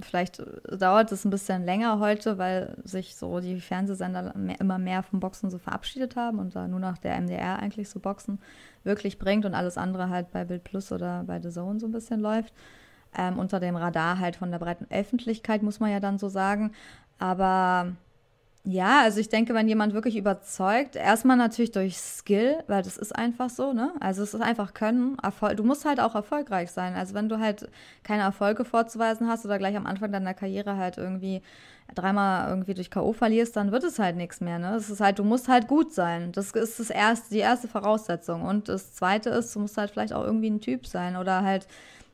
Speaker 4: vielleicht dauert es ein bisschen länger heute, weil sich so die Fernsehsender mehr, immer mehr vom Boxen so verabschiedet haben und da nur noch der MDR eigentlich so Boxen wirklich bringt und alles andere halt bei Bild Plus oder bei The Zone so ein bisschen läuft ähm, unter dem Radar halt von der breiten Öffentlichkeit, muss man ja dann so sagen. Aber ja, also ich denke, wenn jemand wirklich überzeugt, erstmal natürlich durch Skill, weil das ist einfach so, ne? Also es ist einfach Können, Erfolg. Du musst halt auch erfolgreich sein. Also wenn du halt keine Erfolge vorzuweisen hast oder gleich am Anfang deiner Karriere halt irgendwie dreimal irgendwie durch K.O. verlierst, dann wird es halt nichts mehr, ne? Es ist halt, du musst halt gut sein. Das ist das erste, die erste Voraussetzung. Und das zweite ist, du musst halt vielleicht auch irgendwie ein Typ sein oder halt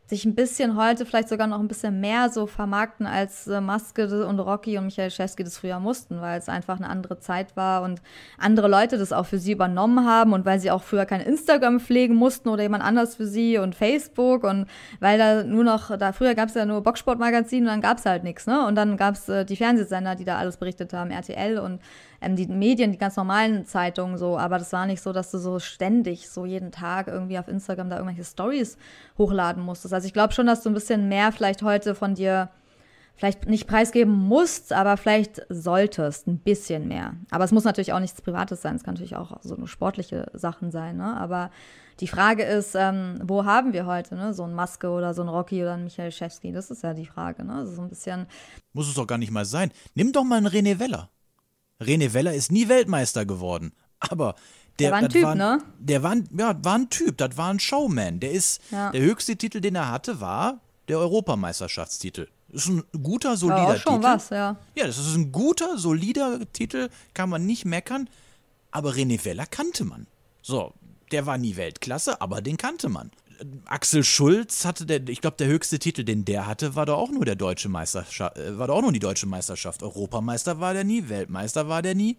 Speaker 4: sich ein bisschen heute vielleicht sogar noch ein bisschen mehr so vermarkten, als äh, Maske und Rocky und Michael Schewski das früher mussten, weil es einfach eine andere Zeit war und andere Leute das auch für sie übernommen haben und weil sie auch früher kein Instagram pflegen mussten oder jemand anders für sie und Facebook und weil da nur noch, da früher gab es ja nur Boxsportmagazin und dann gab es halt nichts, ne? Und dann gab es äh, die Fernsehsender, die da alles berichtet haben, RTL und ähm, die Medien, die ganz normalen Zeitungen so, aber das war nicht so, dass du so ständig, so jeden Tag irgendwie auf Instagram da irgendwelche Stories hochladen musstest. Also ich glaube schon, dass du ein bisschen mehr vielleicht heute von dir vielleicht nicht preisgeben musst, aber vielleicht solltest ein bisschen mehr. Aber es muss natürlich auch nichts Privates sein. Es kann natürlich auch so eine sportliche Sachen sein. Ne? Aber die Frage ist, ähm, wo haben wir heute ne? so ein Maske oder so ein Rocky oder ein Michael Schewski? Das ist ja die Frage. Ne? So ein bisschen.
Speaker 2: Muss es doch gar nicht mal sein. Nimm doch mal einen René Weller. René Weller ist nie Weltmeister geworden. Aber der,
Speaker 4: der war ein Typ,
Speaker 2: war,
Speaker 4: ne?
Speaker 2: Der war, ja, war ein Typ, das war ein Showman. Der ist, ja. der höchste Titel, den er hatte, war der Europameisterschaftstitel. Das ist ein guter, solider ja, schon
Speaker 4: Titel. was, ja.
Speaker 2: Ja, das ist ein guter, solider Titel, kann man nicht meckern. Aber René Weller kannte man. So, der war nie Weltklasse, aber den kannte man. Axel Schulz hatte der, ich glaube, der höchste Titel, den der hatte, war doch auch nur der deutsche Meisterschaft, äh, war doch auch nur die deutsche Meisterschaft. Europameister war der nie, Weltmeister war der nie.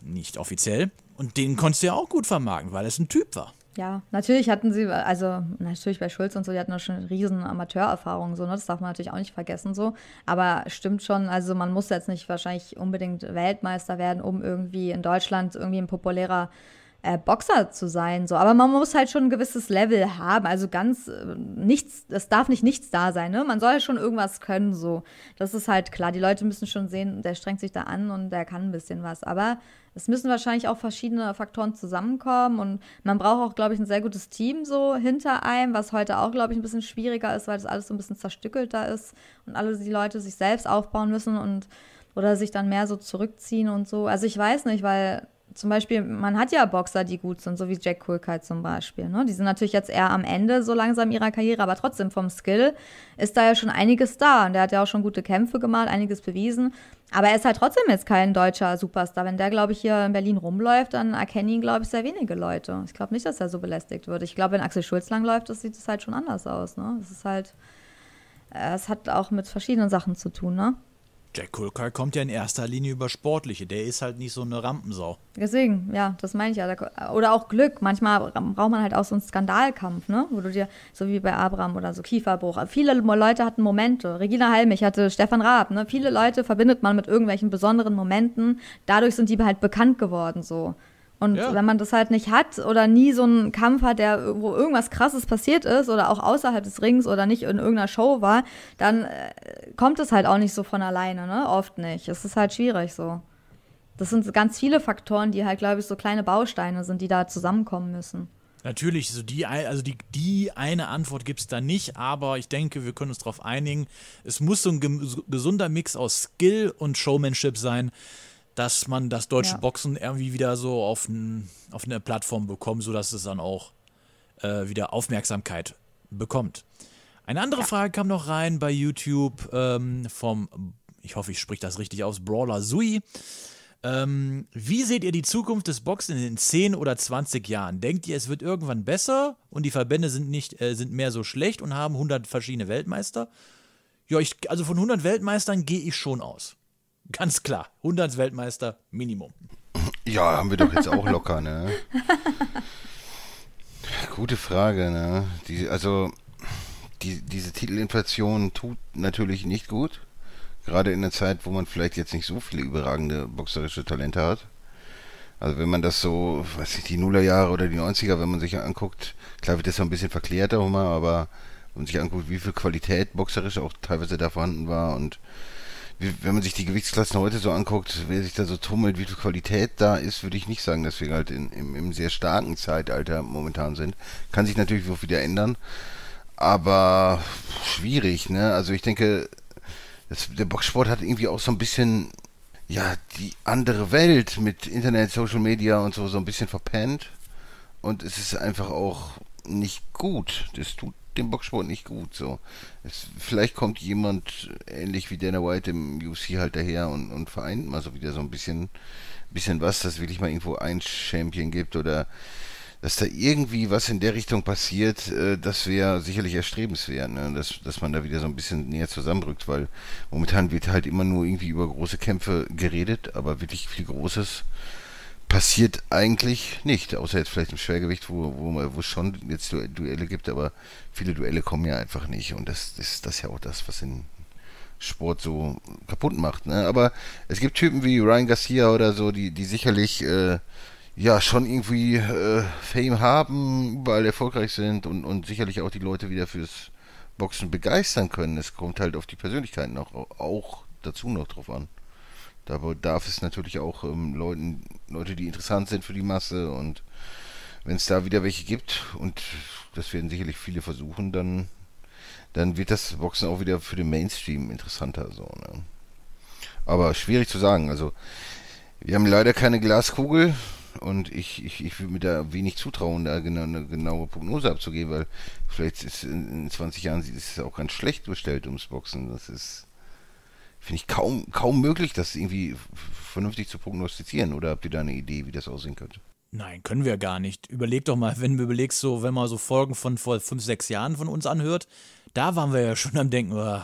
Speaker 2: Nicht offiziell. Und den konntest du ja auch gut vermarkten, weil es ein Typ war.
Speaker 4: Ja, natürlich hatten sie, also natürlich bei Schulz und so, die hatten auch schon riesen Amateurerfahrungen, so, ne? Das darf man natürlich auch nicht vergessen, so. Aber stimmt schon, also man muss jetzt nicht wahrscheinlich unbedingt Weltmeister werden, um irgendwie in Deutschland irgendwie ein populärer äh, Boxer zu sein. So. Aber man muss halt schon ein gewisses Level haben. Also ganz äh, nichts, es darf nicht nichts da sein. Ne? Man soll schon irgendwas können. So. Das ist halt klar. Die Leute müssen schon sehen, der strengt sich da an und der kann ein bisschen was. Aber es müssen wahrscheinlich auch verschiedene Faktoren zusammenkommen und man braucht auch, glaube ich, ein sehr gutes Team so hinter einem, was heute auch, glaube ich, ein bisschen schwieriger ist, weil das alles so ein bisschen zerstückelter ist und alle die Leute sich selbst aufbauen müssen und oder sich dann mehr so zurückziehen und so. Also ich weiß nicht, weil zum Beispiel, man hat ja Boxer, die gut sind, so wie Jack Kulkite zum Beispiel. Ne? Die sind natürlich jetzt eher am Ende so langsam ihrer Karriere, aber trotzdem vom Skill ist da ja schon einiges da. Und der hat ja auch schon gute Kämpfe gemacht, einiges bewiesen. Aber er ist halt trotzdem jetzt kein deutscher Superstar. Wenn der, glaube ich, hier in Berlin rumläuft, dann erkennen ihn, glaube ich, sehr wenige Leute. Ich glaube nicht, dass er so belästigt wird. Ich glaube, wenn Axel Schulz langläuft, das sieht es halt schon anders aus. Ne? Das ist halt, äh, es hat auch mit verschiedenen Sachen zu tun, ne?
Speaker 2: Jack Kulkar kommt ja in erster Linie über Sportliche. Der ist halt nicht so eine Rampensau.
Speaker 4: Deswegen, ja, das meine ich ja. Oder auch Glück. Manchmal braucht man halt auch so einen Skandalkampf, ne? Wo du dir, so wie bei Abraham oder so Kieferbruch. Viele Leute hatten Momente. Regina Halmich hatte Stefan Raab, ne? Viele Leute verbindet man mit irgendwelchen besonderen Momenten. Dadurch sind die halt bekannt geworden, so. Und ja. wenn man das halt nicht hat oder nie so einen Kampf hat, der, wo irgendwas krasses passiert ist oder auch außerhalb des Rings oder nicht in irgendeiner Show war, dann äh, kommt es halt auch nicht so von alleine, ne? Oft nicht. Es ist halt schwierig so. Das sind ganz viele Faktoren, die halt, glaube ich, so kleine Bausteine sind, die da zusammenkommen müssen.
Speaker 2: Natürlich, so die, also die, die eine Antwort gibt es da nicht, aber ich denke, wir können uns darauf einigen. Es muss so ein gesunder Mix aus Skill und Showmanship sein dass man das deutsche ja. Boxen irgendwie wieder so auf, ein, auf eine Plattform bekommt, sodass es dann auch äh, wieder Aufmerksamkeit bekommt. Eine andere Frage kam noch rein bei YouTube ähm, vom, ich hoffe, ich spreche das richtig aus, Brawler Sui. Ähm, wie seht ihr die Zukunft des Boxen in 10 oder 20 Jahren? Denkt ihr, es wird irgendwann besser und die Verbände sind, nicht, äh, sind mehr so schlecht und haben 100 verschiedene Weltmeister? Ja, ich, also von 100 Weltmeistern gehe ich schon aus. Ganz klar, 100 Weltmeister Minimum.
Speaker 3: Ja, haben wir doch jetzt auch locker, ne? Gute Frage, ne? Die, also, die, diese Titelinflation tut natürlich nicht gut. Gerade in einer Zeit, wo man vielleicht jetzt nicht so viele überragende boxerische Talente hat. Also wenn man das so, weiß ich, die Nullerjahre oder die 90er, wenn man sich anguckt, klar wird das so ein bisschen verklärter Hummer, aber wenn man sich anguckt, wie viel Qualität boxerisch auch teilweise da vorhanden war und wenn man sich die Gewichtsklassen heute so anguckt, wer sich da so tummelt, wie viel Qualität da ist, würde ich nicht sagen, dass wir halt in, im, im sehr starken Zeitalter momentan sind. Kann sich natürlich auch wieder ändern, aber schwierig, ne? Also ich denke, das, der Boxsport hat irgendwie auch so ein bisschen, ja, die andere Welt mit Internet, Social Media und so, so ein bisschen verpennt. Und es ist einfach auch nicht gut. Das tut dem Boxsport nicht gut. So, es, vielleicht kommt jemand ähnlich wie Dana White im UFC halt daher und, und vereint mal so wieder so ein bisschen, bisschen was, dass wirklich mal irgendwo ein Champion gibt oder dass da irgendwie was in der Richtung passiert, äh, das wäre sicherlich erstrebenswert, ne? dass, dass man da wieder so ein bisschen näher zusammenrückt, weil momentan wird halt immer nur irgendwie über große Kämpfe geredet, aber wirklich viel Großes passiert eigentlich nicht, außer jetzt vielleicht im Schwergewicht, wo, wo, wo es schon jetzt Duelle gibt, aber viele Duelle kommen ja einfach nicht und das, das, das ist ja auch das, was den Sport so kaputt macht. Ne? Aber es gibt Typen wie Ryan Garcia oder so, die, die sicherlich äh, ja schon irgendwie äh, Fame haben, überall erfolgreich sind und, und sicherlich auch die Leute wieder fürs Boxen begeistern können. Es kommt halt auf die Persönlichkeiten auch, auch dazu noch drauf an. Da darf es natürlich auch ähm, Leuten, Leute, die interessant sind für die Masse und wenn es da wieder welche gibt, und das werden sicherlich viele versuchen, dann, dann wird das Boxen auch wieder für den Mainstream interessanter. So, ne? Aber schwierig zu sagen. Also, wir haben leider keine Glaskugel. Und ich, ich, ich würde mir da wenig zutrauen, da genau, eine genaue Prognose abzugeben, weil vielleicht ist in, in 20 Jahren ist es auch ganz schlecht bestellt ums Boxen. Das ist, finde ich, kaum, kaum möglich, das irgendwie vernünftig zu prognostizieren. Oder habt ihr da eine Idee, wie das aussehen könnte?
Speaker 2: Nein, können wir gar nicht. Überleg doch mal, wenn du überlegst, so, wenn man so Folgen von vor fünf, sechs Jahren von uns anhört, da waren wir ja schon am Denken, oh,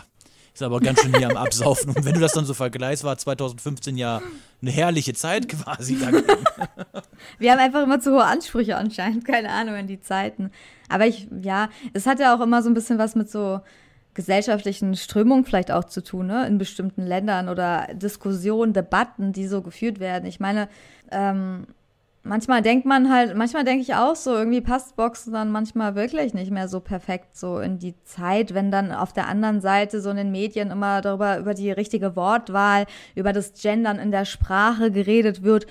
Speaker 2: ist aber ganz schön hier am Absaufen. Und wenn du das dann so vergleichst, war 2015 ja eine herrliche Zeit quasi.
Speaker 4: Wir haben einfach immer zu hohe Ansprüche anscheinend, keine Ahnung an die Zeiten. Aber ich, ja, es hat ja auch immer so ein bisschen was mit so gesellschaftlichen Strömungen vielleicht auch zu tun, ne? in bestimmten Ländern oder Diskussionen, Debatten, die so geführt werden. Ich meine, ähm, manchmal denkt man halt, manchmal denke ich auch so, irgendwie passt Boxen dann manchmal wirklich nicht mehr so perfekt so in die Zeit, wenn dann auf der anderen Seite so in den Medien immer darüber, über die richtige Wortwahl, über das Gendern in der Sprache geredet wird.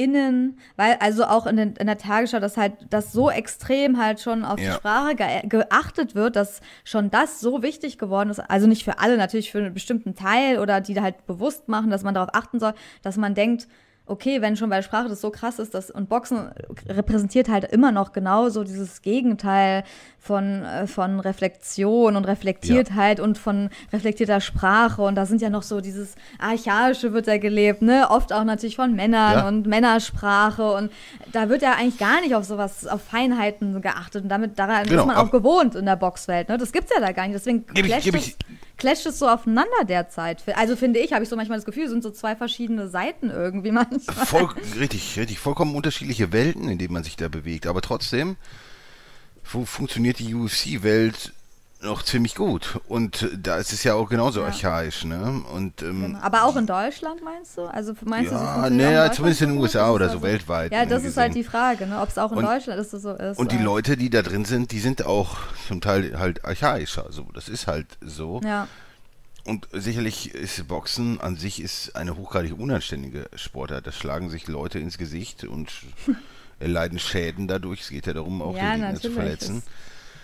Speaker 4: BoxerInnen, weil also auch in, den, in der Tagesschau, dass halt das so extrem halt schon auf ja. die Sprache ge geachtet wird, dass schon das so wichtig geworden ist. Also nicht für alle, natürlich für einen bestimmten Teil oder die halt bewusst machen, dass man darauf achten soll, dass man denkt, okay, wenn schon bei Sprache das so krass ist, dass, und Boxen repräsentiert halt immer noch genau so dieses Gegenteil von, äh, von Reflexion und Reflektiertheit ja. und von reflektierter Sprache. Und da sind ja noch so dieses Archaische wird ja gelebt, ne? Oft auch natürlich von Männern ja. und Männersprache. Und da wird ja eigentlich gar nicht auf sowas, auf Feinheiten geachtet. Und damit daran genau. ist man auch gewohnt in der Boxwelt. Ne? Das gibt's ja da gar nicht. Deswegen clasht es, clasht es so aufeinander derzeit. Also finde ich, habe ich so manchmal das Gefühl, sind so zwei verschiedene Seiten irgendwie manchmal.
Speaker 3: Voll, richtig, richtig. Vollkommen unterschiedliche Welten, in denen man sich da bewegt. Aber trotzdem funktioniert die UFC-Welt noch ziemlich gut. Und da ist es ja auch genauso ja. archaisch, ne? Und, ähm,
Speaker 4: genau. Aber auch in Deutschland meinst du? Also meinst
Speaker 3: ja, du, naja, zumindest in den USA oder so, so weltweit.
Speaker 4: Ja, das ist halt die Frage, ne? Ob es auch in und, Deutschland ist, so ist.
Speaker 3: Und die Leute, die da drin sind, die sind auch zum Teil halt archaischer. So, das ist halt so.
Speaker 4: Ja.
Speaker 3: Und sicherlich ist Boxen an sich ist eine hochgradig unanständige Sportart. Da schlagen sich Leute ins Gesicht und erleiden Schäden dadurch. Es geht ja darum, auch ja, den Gegner zu verletzen.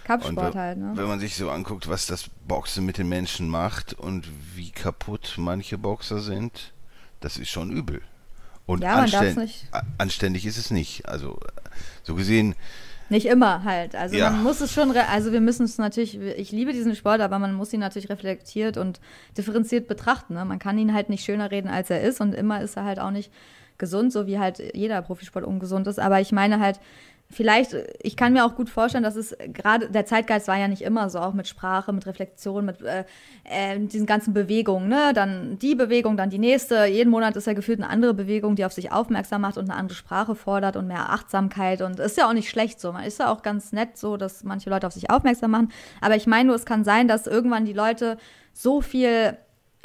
Speaker 4: Kampfsport halt, ne?
Speaker 3: Wenn man sich so anguckt, was das Boxen mit den Menschen macht und wie kaputt manche Boxer sind, das ist schon übel. Und ja, anständ, anständig ist es nicht. Also so gesehen
Speaker 4: Nicht immer halt. Also
Speaker 3: Ja.
Speaker 4: man muss es schon, also wir müssen es natürlich, ich liebe diesen Sport, aber man muss ihn natürlich reflektiert und differenziert betrachten. Ne? Man kann ihn halt nicht schöner reden, als er ist und immer ist er halt auch nicht gesund, so wie halt jeder Profisport ungesund ist. Aber ich meine halt, vielleicht, ich kann mir auch gut vorstellen, dass es gerade, der Zeitgeist war ja nicht immer so, auch mit Sprache, mit Reflexion, mit äh, äh, diesen ganzen Bewegungen, ne? Dann die Bewegung, dann die nächste. Jeden Monat ist ja gefühlt eine andere Bewegung, die auf sich aufmerksam macht und eine andere Sprache fordert und mehr Achtsamkeit. Und ist ja auch nicht schlecht so. Man ist ja auch ganz nett so, dass manche Leute auf sich aufmerksam machen. Aber ich meine nur, es kann sein, dass irgendwann die Leute so viel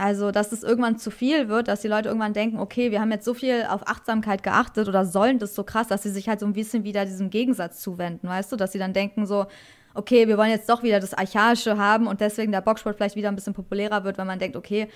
Speaker 4: also, dass es irgendwann zu viel wird, dass die Leute irgendwann denken, okay, wir haben jetzt so viel auf Achtsamkeit geachtet oder sollen das so krass, dass sie sich halt so ein bisschen wieder diesem Gegensatz zuwenden, weißt du? Dass sie dann denken so, okay, wir wollen jetzt doch wieder das Archaische haben und deswegen der Boxsport vielleicht wieder ein bisschen populärer wird, wenn man denkt, okay,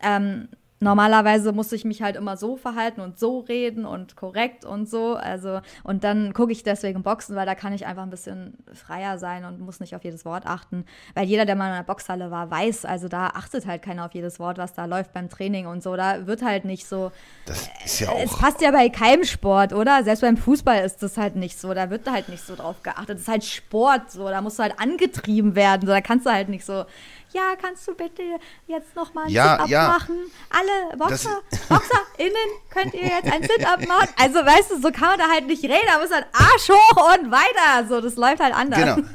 Speaker 4: ähm, normalerweise muss ich mich halt immer so verhalten und so reden und korrekt und so. Also, und dann gucke ich deswegen Boxen, weil da kann ich einfach ein bisschen freier sein und muss nicht auf jedes Wort achten. Weil jeder, der mal in einer Boxhalle war, weiß, also da achtet halt keiner auf jedes Wort, was da läuft beim Training und so. Da wird halt nicht so.
Speaker 3: Das ist ja
Speaker 4: Es
Speaker 3: auch.
Speaker 4: passt ja bei keinem Sport, oder? Selbst beim Fußball ist das halt nicht so. Da wird halt nicht so drauf geachtet. Das ist halt Sport, so. Da musst du halt angetrieben werden. So. Da kannst du halt nicht so. Ja, kannst du bitte jetzt noch mal ein
Speaker 3: Ja,
Speaker 4: Sit-Up
Speaker 3: ja.
Speaker 4: machen? Alle Boxer, BoxerInnen, könnt ihr jetzt ein Sit-Up machen? Also, weißt du, so kann man da halt nicht reden. Da muss halt Arsch hoch und weiter. So, das läuft halt anders.
Speaker 3: Genau.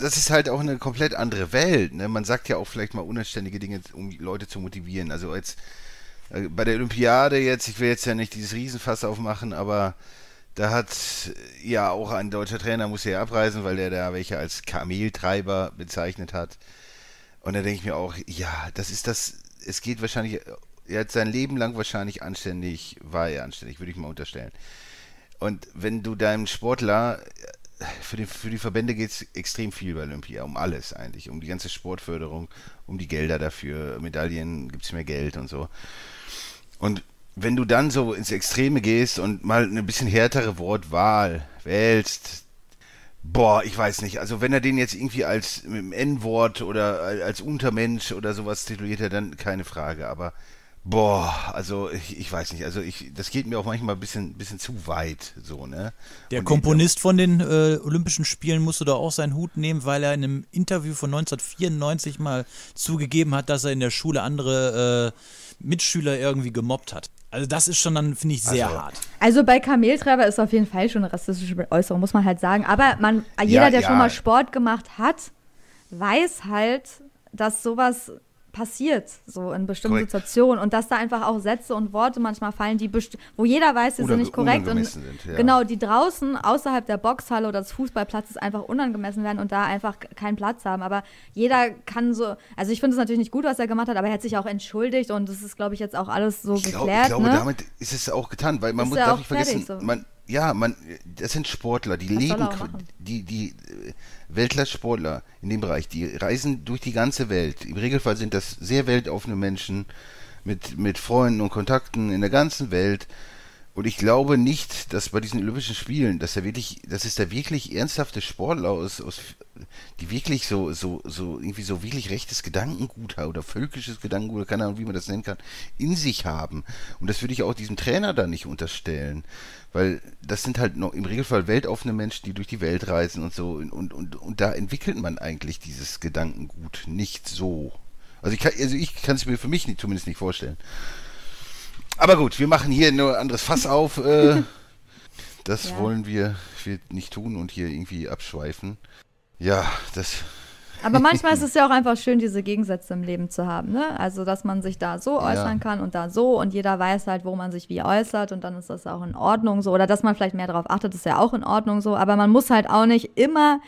Speaker 3: Das ist halt auch eine komplett andere Welt. Ne? Man sagt ja auch vielleicht mal unanständige Dinge, um Leute zu motivieren. Also jetzt äh, bei der Olympiade jetzt, ich will jetzt ja nicht dieses Riesenfass aufmachen, aber da hat äh, ja auch ein deutscher Trainer, muss ja abreisen, weil der da welche als Kameltreiber bezeichnet hat. Und da denke ich mir auch, ja, das ist das, es geht wahrscheinlich, er hat sein Leben lang wahrscheinlich anständig, war er anständig, würde ich mal unterstellen. Und wenn du deinem Sportler, äh, für die, für die Verbände geht es extrem viel bei Olympia, um alles eigentlich, um die ganze Sportförderung, um die Gelder dafür, Medaillen gibt es mehr Geld und so. Und wenn du dann so ins Extreme gehst und mal eine bisschen härtere Wortwahl wählst, boah, ich weiß nicht, also wenn er den jetzt irgendwie als dem N-Wort oder als Untermensch oder sowas tituliert hat, dann keine Frage, aber boah, also ich, ich weiß nicht, also ich, das geht mir auch manchmal ein bisschen, bisschen zu weit, so, ne?
Speaker 2: Der
Speaker 3: Und
Speaker 2: Komponist von den äh, Olympischen Spielen musste da auch seinen Hut nehmen, weil er in einem Interview von 1994 mal zugegeben hat, dass er in der Schule andere äh, Mitschüler irgendwie gemobbt hat. Also das ist schon dann, finde ich, sehr
Speaker 3: Also-
Speaker 2: hart.
Speaker 4: Also bei Kameltreiber ist auf jeden Fall schon eine rassistische Äußerung, muss man halt sagen. Aber man, jeder, der
Speaker 3: ja.
Speaker 4: schon mal Sport gemacht hat, weiß halt, dass sowas passiert, so in bestimmten
Speaker 3: Korrekt.
Speaker 4: Situationen und dass da einfach auch Sätze und Worte manchmal fallen, die wo jeder weiß, die
Speaker 3: Unange-
Speaker 4: sind nicht korrekt und
Speaker 3: sind, ja.
Speaker 4: genau die draußen außerhalb der Boxhalle oder des Fußballplatzes einfach unangemessen werden und da einfach keinen Platz haben. Aber jeder kann so, also ich finde es natürlich nicht gut, was er gemacht hat, aber er hat sich auch entschuldigt und das ist, glaube ich, jetzt auch alles so
Speaker 3: Ich, glaub,
Speaker 4: geklärt.
Speaker 3: ich glaube,
Speaker 4: ne?
Speaker 3: damit ist es auch getan, weil man
Speaker 4: Ist
Speaker 3: muss
Speaker 4: ja
Speaker 3: darf
Speaker 4: auch
Speaker 3: nicht vergessen,
Speaker 4: fertig, so.
Speaker 3: man, ja, man, das sind Sportler, die
Speaker 4: soll
Speaker 3: leben, die, die äh, Weltklasse-Sportler in dem Bereich, die reisen durch die ganze Welt. Im Regelfall sind das sehr weltoffene Menschen mit, mit Freunden und Kontakten in der ganzen Welt. Und ich glaube nicht, dass bei diesen Olympischen Spielen, dass er wirklich, dass es da wirklich ernsthafte Sportler aus, aus die wirklich so, so, so, irgendwie so wirklich rechtes Gedankengut haben oder völkisches Gedankengut, oder keine Ahnung, wie man das nennen kann, in sich haben. Und das würde ich auch diesem Trainer da nicht unterstellen. Weil das sind halt noch im Regelfall weltoffene Menschen, die durch die Welt reisen und so. Und, und, und, und da entwickelt man eigentlich dieses Gedankengut nicht so. Also ich kann also ich kann es mir für mich nicht, zumindest nicht vorstellen. Aber gut, wir machen hier nur ein anderes Fass auf. Äh, das
Speaker 4: Ja.
Speaker 3: wollen wir, wir nicht tun und hier irgendwie abschweifen. Ja, das.
Speaker 4: Aber manchmal ist es ja auch einfach schön, diese Gegensätze im Leben zu haben, ne? Also, dass man sich da so
Speaker 3: Ja.
Speaker 4: äußern kann und da so und jeder weiß halt, wo man sich wie äußert und dann ist das auch in Ordnung so. Oder dass man vielleicht mehr darauf achtet, ist ja auch in Ordnung so. Aber man muss halt auch nicht immer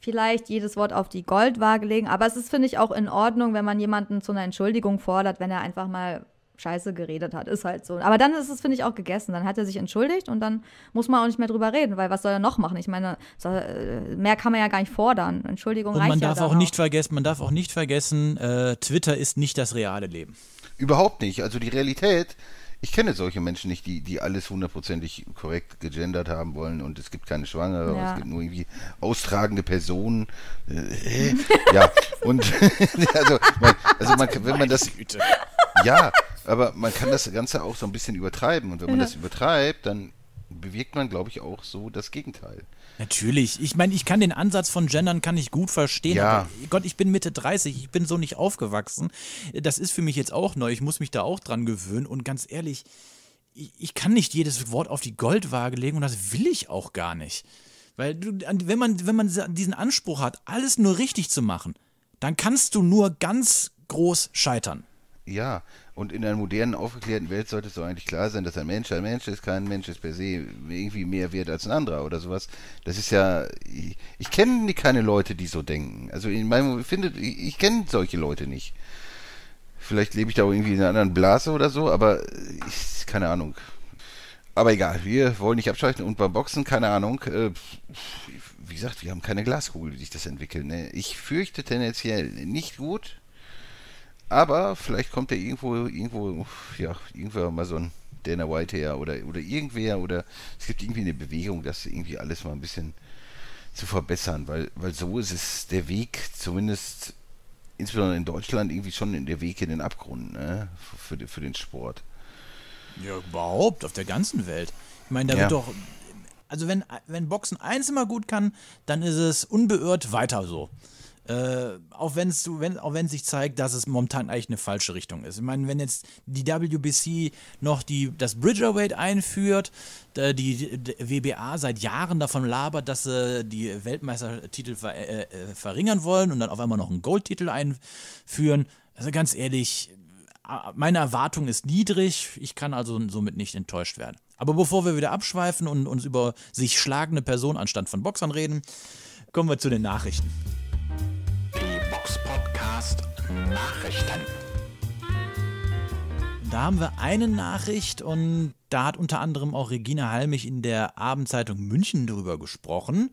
Speaker 4: vielleicht jedes Wort auf die Goldwaage legen. Aber es ist, finde ich, auch in Ordnung, wenn man jemanden zu einer Entschuldigung fordert, wenn er einfach mal Scheiße geredet hat. Ist halt so. Aber dann ist es, finde ich, auch gegessen. Dann hat er sich entschuldigt und dann muss man auch nicht mehr drüber reden, weil was soll er noch machen? Ich meine, äh, mehr kann man ja gar nicht fordern. Entschuldigung
Speaker 2: Und
Speaker 4: reicht
Speaker 2: man
Speaker 4: ja
Speaker 2: darf
Speaker 4: dann
Speaker 2: auch nicht vergessen, man darf auch nicht vergessen, äh, Twitter ist nicht das reale Leben.
Speaker 3: Überhaupt nicht. Also die Realität, ich kenne solche Menschen nicht, die, die alles hundertprozentig korrekt gegendert haben wollen und es gibt keine Schwangere,
Speaker 4: Ja.
Speaker 3: es gibt nur irgendwie austragende Personen. Äh, äh, ja, und also, man, also man, wenn man das, ja, aber man kann das Ganze auch so ein bisschen übertreiben und wenn man das übertreibt, dann bewirkt man, glaube ich, auch so das Gegenteil.
Speaker 2: Natürlich. Ich meine, ich kann den Ansatz von Gendern kann ich gut verstehen.
Speaker 3: Ja.
Speaker 2: Aber Gott, ich bin Mitte 30, ich bin so nicht aufgewachsen. Das ist für mich jetzt auch neu. Ich muss mich da auch dran gewöhnen. Und ganz ehrlich, ich, ich kann nicht jedes Wort auf die Goldwaage legen und das will ich auch gar nicht. Weil du, wenn man, wenn man diesen Anspruch hat, alles nur richtig zu machen, dann kannst du nur ganz groß scheitern.
Speaker 3: Ja, und in einer modernen, aufgeklärten Welt sollte es doch eigentlich klar sein, dass ein Mensch ein Mensch ist, kein Mensch ist per se irgendwie mehr wert als ein anderer oder sowas. Das ist ja, ich, ich kenne keine Leute, die so denken. Also in meinem, ich finde, ich, ich kenne solche Leute nicht. Vielleicht lebe ich da irgendwie in einer anderen Blase oder so, aber ich, keine Ahnung. Aber egal, wir wollen nicht abschalten und beim Boxen, keine Ahnung. Äh, wie gesagt, wir haben keine Glaskugel, wie sich das entwickelt. Ne? Ich fürchte tendenziell nicht gut. Aber vielleicht kommt ja irgendwo, irgendwo, ja, irgendwo mal so ein Dana White her oder, oder irgendwer oder es gibt irgendwie eine Bewegung, das irgendwie alles mal ein bisschen zu verbessern, weil, weil so ist es der Weg, zumindest insbesondere in Deutschland, irgendwie schon in der Weg in den Abgrund, ne, für, für den Sport.
Speaker 2: Ja, überhaupt, auf der ganzen Welt. Ich meine, da
Speaker 3: Ja.
Speaker 2: wird doch. Also, wenn, wenn Boxen eins immer gut kann, dann ist es unbeirrt weiter so. Äh, auch wenn es wenn, auch wenn sich zeigt, dass es momentan eigentlich eine falsche Richtung ist. Ich meine, wenn jetzt die WBC noch die, das Bridgerweight einführt, da die, die WBA seit Jahren davon labert, dass sie die Weltmeistertitel ver, äh, äh, verringern wollen und dann auf einmal noch einen Goldtitel einführen. Also ganz ehrlich, meine Erwartung ist niedrig, ich kann also somit nicht enttäuscht werden. Aber bevor wir wieder abschweifen und uns über sich schlagende Personen anstatt von Boxern reden, kommen wir zu den Nachrichten.
Speaker 6: Nachrichten.
Speaker 2: Da haben wir eine Nachricht und da hat unter anderem auch Regina Halmich in der Abendzeitung München drüber gesprochen.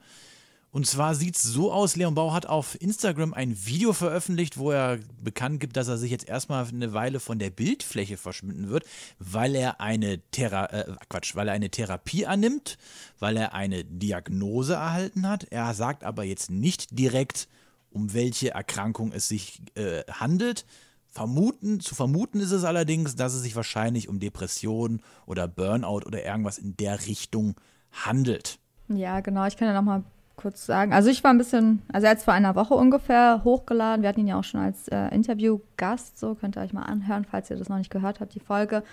Speaker 2: Und zwar sieht es so aus, Leon Bau hat auf Instagram ein Video veröffentlicht, wo er bekannt gibt, dass er sich jetzt erstmal eine Weile von der Bildfläche verschwinden wird, weil er eine Thera äh, Quatsch, weil er eine Therapie annimmt, weil er eine Diagnose erhalten hat. Er sagt aber jetzt nicht direkt, um welche Erkrankung es sich äh, handelt. Vermuten, zu vermuten ist es allerdings, dass es sich wahrscheinlich um Depression oder Burnout oder irgendwas in der Richtung handelt.
Speaker 4: Ja, genau. Ich kann ja noch mal kurz sagen. Also ich war ein bisschen, also er hat vor einer Woche ungefähr hochgeladen. Wir hatten ihn ja auch schon als äh, Interviewgast, so könnt ihr euch mal anhören, falls ihr das noch nicht gehört habt, die Folge.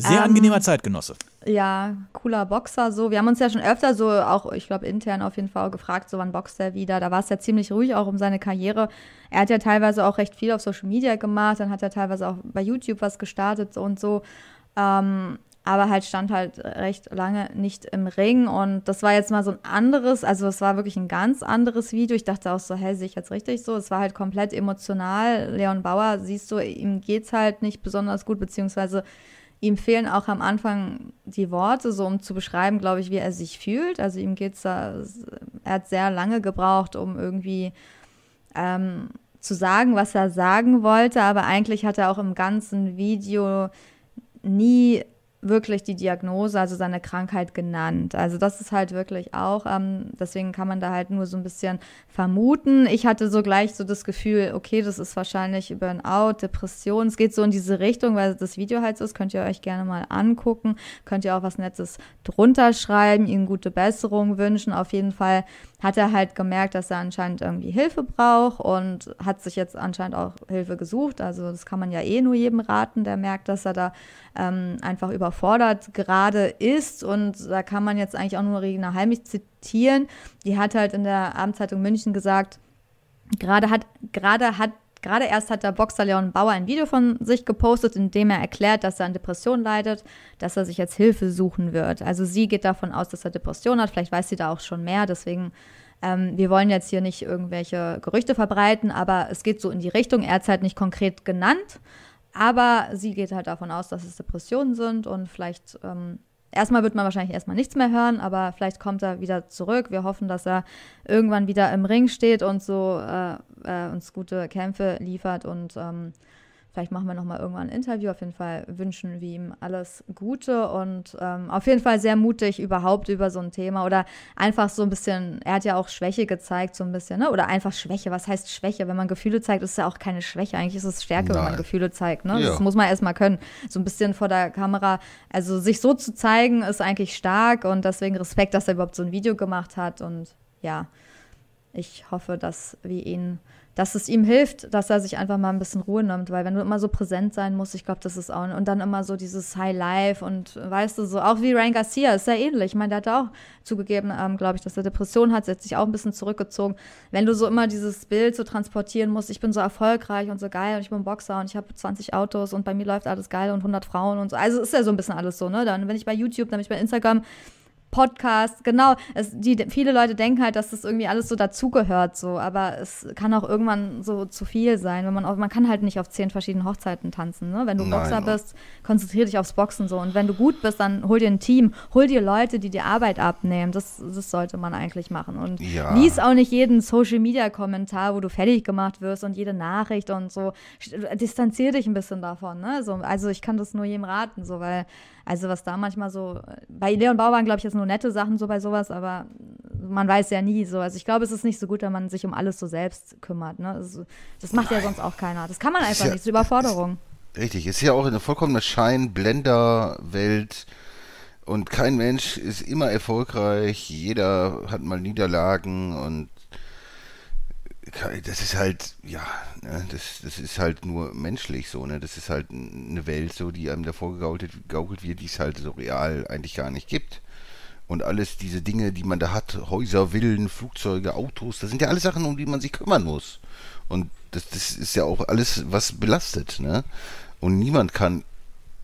Speaker 2: Sehr
Speaker 4: Ähm,
Speaker 2: angenehmer Zeitgenosse.
Speaker 4: Ja, cooler Boxer so. Wir haben uns ja schon öfter so, auch ich glaube intern auf jeden Fall gefragt, so wann boxt er wieder. Da war es ja ziemlich ruhig auch um seine Karriere. Er hat ja teilweise auch recht viel auf Social Media gemacht, dann hat er teilweise auch bei YouTube was gestartet und so. Ähm, aber halt stand halt recht lange nicht im Ring und das war jetzt mal so ein anderes, also es war wirklich ein ganz anderes Video. Ich dachte auch so, hä, sehe ich jetzt richtig so? Es war halt komplett emotional. Leon Bauer, siehst du, ihm geht's halt nicht besonders gut, beziehungsweise ihm fehlen auch am Anfang die Worte, so um zu beschreiben, glaube ich, wie er sich fühlt. Also ihm geht's da, er hat sehr lange gebraucht, um irgendwie ähm, zu sagen, was er sagen wollte, aber eigentlich hat er auch im ganzen Video nie wirklich die Diagnose, also seine Krankheit genannt. Also das ist halt wirklich auch, ähm, deswegen kann man da halt nur so ein bisschen vermuten. Ich hatte so gleich so das Gefühl, okay, das ist wahrscheinlich Burnout, Depression. Es geht so in diese Richtung, weil das Video halt so ist. Könnt ihr euch gerne mal angucken. Könnt ihr auch was Nettes drunter schreiben, ihm gute Besserung wünschen. Auf jeden Fall hat er halt gemerkt, dass er anscheinend irgendwie Hilfe braucht und hat sich jetzt anscheinend auch Hilfe gesucht. Also das kann man ja eh nur jedem raten, der merkt, dass er da ähm, einfach überfordert gerade ist. Und da kann man jetzt eigentlich auch nur Regina Halmich zitieren. Die hat halt in der Abendzeitung München gesagt, gerade hat, gerade hat Gerade erst hat der Boxer Leon Bauer ein Video von sich gepostet, in dem er erklärt, dass er an Depression leidet, dass er sich jetzt Hilfe suchen wird. Also sie geht davon aus, dass er Depression hat. Vielleicht weiß sie da auch schon mehr. Deswegen, ähm, wir wollen jetzt hier nicht irgendwelche Gerüchte verbreiten, aber es geht so in die Richtung. Er hat es halt nicht konkret genannt, aber sie geht halt davon aus, dass es Depressionen sind und vielleicht ähm, Erstmal wird man wahrscheinlich erstmal nichts mehr hören, aber vielleicht kommt er wieder zurück. Wir hoffen, dass er irgendwann wieder im Ring steht und so äh, äh, uns gute Kämpfe liefert und ähm, Vielleicht machen wir nochmal irgendwann ein Interview. Auf jeden Fall wünschen wir ihm alles Gute und ähm, auf jeden Fall sehr mutig überhaupt über so ein Thema oder einfach so ein bisschen, er hat ja auch Schwäche gezeigt, so ein bisschen, ne? Oder einfach Schwäche. Was heißt Schwäche? Wenn man Gefühle zeigt, ist ja auch keine Schwäche. Eigentlich ist es Stärke, wenn man
Speaker 3: Nein.
Speaker 4: Gefühle zeigt, ne?
Speaker 3: Ja.
Speaker 4: Das muss man erstmal können. So ein bisschen vor der Kamera. Also sich so zu zeigen, ist eigentlich stark und deswegen Respekt, dass er überhaupt so ein Video gemacht hat und ja, ich hoffe, dass wir ihn, dass es ihm hilft, dass er sich einfach mal ein bisschen Ruhe nimmt, weil wenn du immer so präsent sein musst, ich glaube, das ist auch und dann immer so dieses High Life und weißt du so auch wie Ryan Garcia ist ja ähnlich. Ich meine, der hat auch zugegeben, ähm, glaube ich, dass er Depression hat, hat sich auch ein bisschen zurückgezogen. Wenn du so immer dieses Bild so transportieren musst, ich bin so erfolgreich und so geil und ich bin Boxer und ich habe 20 Autos und bei mir läuft alles geil und 100 Frauen und so. Also ist ja so ein bisschen alles so, ne? Dann bin ich bei YouTube, dann bin ich bei Instagram. Podcast, genau. Es, die, viele Leute denken halt, dass das irgendwie alles so dazugehört, so, aber es kann auch irgendwann so zu viel sein, wenn man auch, man kann halt nicht auf zehn verschiedenen Hochzeiten tanzen, ne? Wenn du
Speaker 3: Nein.
Speaker 4: Boxer bist, konzentrier dich aufs Boxen so. Und wenn du gut bist, dann hol dir ein Team, hol dir Leute, die dir Arbeit abnehmen. Das, das sollte man eigentlich machen. Und
Speaker 3: Ja.
Speaker 4: lies auch nicht jeden Social Media Kommentar, wo du fertig gemacht wirst und jede Nachricht und so. Distanzier dich ein bisschen davon, ne? So, also ich kann das nur jedem raten, so, weil also was da manchmal so, bei Leon Bauern glaube ich jetzt nur nette Sachen so bei sowas, aber man weiß ja nie so. Also ich glaube, es ist nicht so gut, wenn man sich um alles so selbst kümmert. Ne? Das, das macht ja sonst auch keiner. Das kann man einfach
Speaker 3: ja-
Speaker 4: nicht, das ist Überforderung.
Speaker 3: Richtig, ist ja auch eine vollkommene Schein-Blender-Welt und kein Mensch ist immer erfolgreich, jeder hat mal Niederlagen und das ist halt, ja, ne, das, das ist halt nur menschlich so, ne? Das ist halt eine Welt so, die einem davor gegaukelt wird, die es halt so real eigentlich gar nicht gibt. Und alles diese Dinge, die man da hat, Häuser, Villen, Flugzeuge, Autos, das sind ja alles Sachen, um die man sich kümmern muss. Und das, das ist ja auch alles, was belastet, ne? Und niemand kann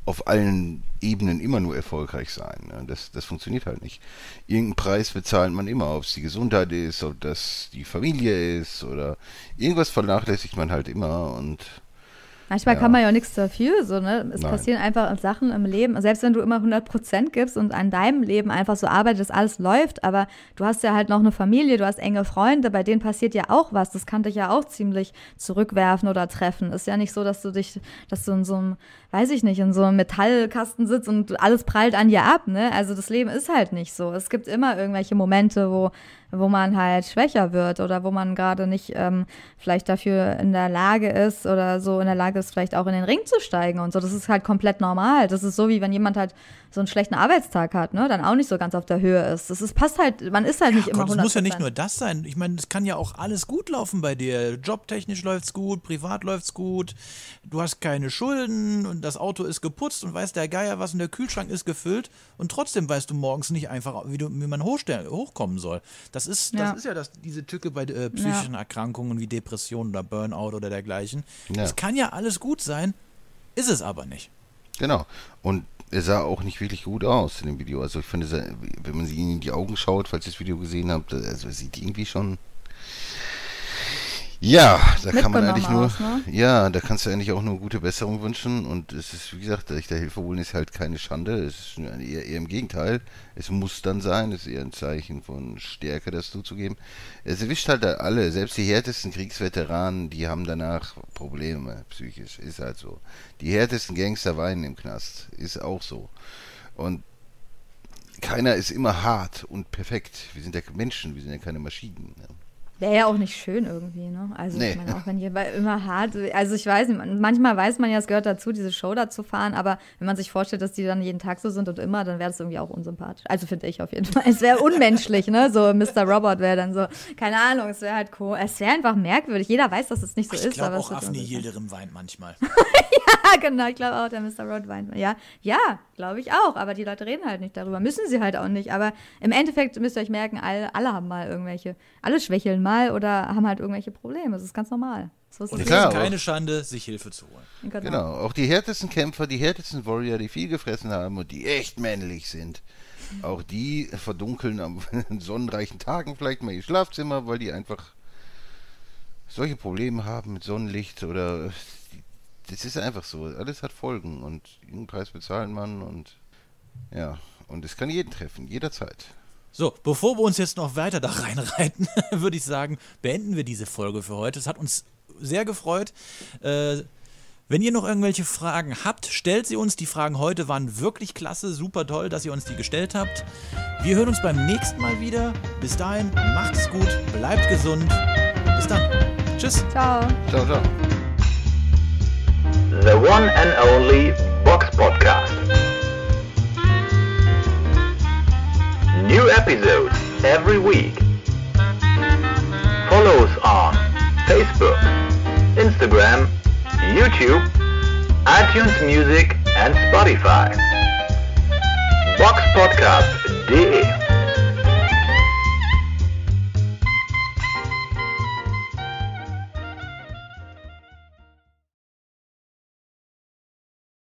Speaker 3: auf allen Ebenen immer nur erfolgreich sein. Ne? Das, das funktioniert halt nicht. Irgendeinen Preis bezahlt man immer, ob es die Gesundheit ist, ob das die Familie ist oder irgendwas vernachlässigt man halt immer und
Speaker 4: Manchmal
Speaker 3: Ja.
Speaker 4: kann man ja auch nichts dafür, so, ne? Es
Speaker 3: Nein.
Speaker 4: passieren einfach Sachen im Leben. Selbst wenn du immer 100% gibst und an deinem Leben einfach so arbeitest, alles läuft, aber du hast ja halt noch eine Familie, du hast enge Freunde, bei denen passiert ja auch was. Das kann dich ja auch ziemlich zurückwerfen oder treffen. Ist ja nicht so, dass du dich, dass du in so einem, weiß ich nicht, in so einem Metallkasten sitzt und alles prallt an dir ab, ne? Also das Leben ist halt nicht so. Es gibt immer irgendwelche Momente, wo wo man halt schwächer wird oder wo man gerade nicht ähm, vielleicht dafür in der Lage ist oder so in der Lage ist, vielleicht auch in den Ring zu steigen und so. Das ist halt komplett normal. Das ist so, wie wenn jemand halt so einen schlechten Arbeitstag hat, ne? Dann auch nicht so ganz auf der Höhe ist. Das ist, passt halt, man ist halt nicht immer
Speaker 2: Gott, es
Speaker 4: 100
Speaker 2: muss ja nicht nur das sein. Ich meine, es kann ja auch alles gut laufen bei dir. Jobtechnisch läuft's gut, privat läuft's gut. Du hast keine Schulden und das Auto ist geputzt und weiß der Geier, was in der Kühlschrank ist gefüllt und trotzdem weißt du morgens nicht einfach, wie, du, wie man hochkommen soll. Das ist, das
Speaker 4: Ja.
Speaker 2: ist ja das, diese Tücke bei äh, psychischen Erkrankungen wie Depressionen oder Burnout oder dergleichen.
Speaker 3: Ja.
Speaker 2: Es kann ja alles gut sein, ist es aber nicht.
Speaker 3: Genau. Und er sah auch nicht wirklich gut aus in dem Video. Also ich finde, wenn man ihm in die Augen schaut, falls ihr das Video gesehen habt, also er sieht irgendwie schon. Ja, da kann man eigentlich nur.
Speaker 4: aus, ne?
Speaker 3: Ja, da kannst du eigentlich auch nur gute Besserung wünschen. Und es ist, wie gesagt, echter Hilfe holen ist halt keine Schande. Es ist eher, eher im Gegenteil. Es muss dann sein. Es ist eher ein Zeichen von Stärke, das zuzugeben. Es erwischt halt alle. Selbst die härtesten Kriegsveteranen, die haben danach Probleme psychisch. Ist halt so. Die härtesten Gangster weinen im Knast. Ist auch so. Und keiner ist immer hart und perfekt. Wir sind ja Menschen, wir sind ja keine Maschinen. Ne?
Speaker 4: Wäre ja auch nicht schön irgendwie, ne? Also
Speaker 3: Nee.
Speaker 4: ich meine, auch wenn bei immer hart, also ich weiß nicht, manchmal weiß man ja, es gehört dazu, diese Show da zu fahren, aber wenn man sich vorstellt, dass die dann jeden Tag so sind und immer, dann wäre das irgendwie auch unsympathisch. Also finde ich auf jeden Fall. Es wäre unmenschlich, ne? So Mr. Robot wäre dann so, keine Ahnung, es wäre halt cool. Es wäre einfach merkwürdig. Jeder weiß, dass es nicht so
Speaker 2: Ich
Speaker 4: ist,
Speaker 2: glaube
Speaker 4: aber es
Speaker 2: auch Afni. Yildirim weint manchmal.
Speaker 4: Ja, genau, ich glaube auch, der Mr. Rod weint. Ja, ja, glaube ich auch, aber die Leute reden halt nicht darüber. Müssen sie halt auch nicht, aber im Endeffekt müsst ihr euch merken, alle, alle haben mal irgendwelche, alle schwächeln mal oder haben halt irgendwelche Probleme. Das ist ganz normal. So ist
Speaker 2: Und
Speaker 4: es.
Speaker 2: ist keine Schande, sich Hilfe zu holen.
Speaker 4: Genau.
Speaker 3: Genau, auch die härtesten Kämpfer, die härtesten Warrior, die viel gefressen haben und die echt männlich sind, auch die verdunkeln am sonnenreichen Tagen vielleicht mal ihr Schlafzimmer, weil die einfach solche Probleme haben mit Sonnenlicht oder das ist einfach so. Alles hat Folgen und irgendeinen Preis bezahlen man und ja, und es kann jeden treffen, jederzeit.
Speaker 2: So, bevor wir uns jetzt noch weiter da reinreiten, würde ich sagen, beenden wir diese Folge für heute. Es hat uns sehr gefreut. Äh, Wenn ihr noch irgendwelche Fragen habt, stellt sie uns. Die Fragen heute waren wirklich klasse, super toll, dass ihr uns die gestellt habt. Wir hören uns beim nächsten Mal wieder. Bis dahin, macht es gut, bleibt gesund. Bis dann. Tschüss.
Speaker 4: Ciao.
Speaker 3: Ciao, ciao.
Speaker 1: The one and only Box Podcast. New episodes every week. Follow us on Facebook, Instagram, YouTube, iTunes Music and Spotify. Boxpodcast.de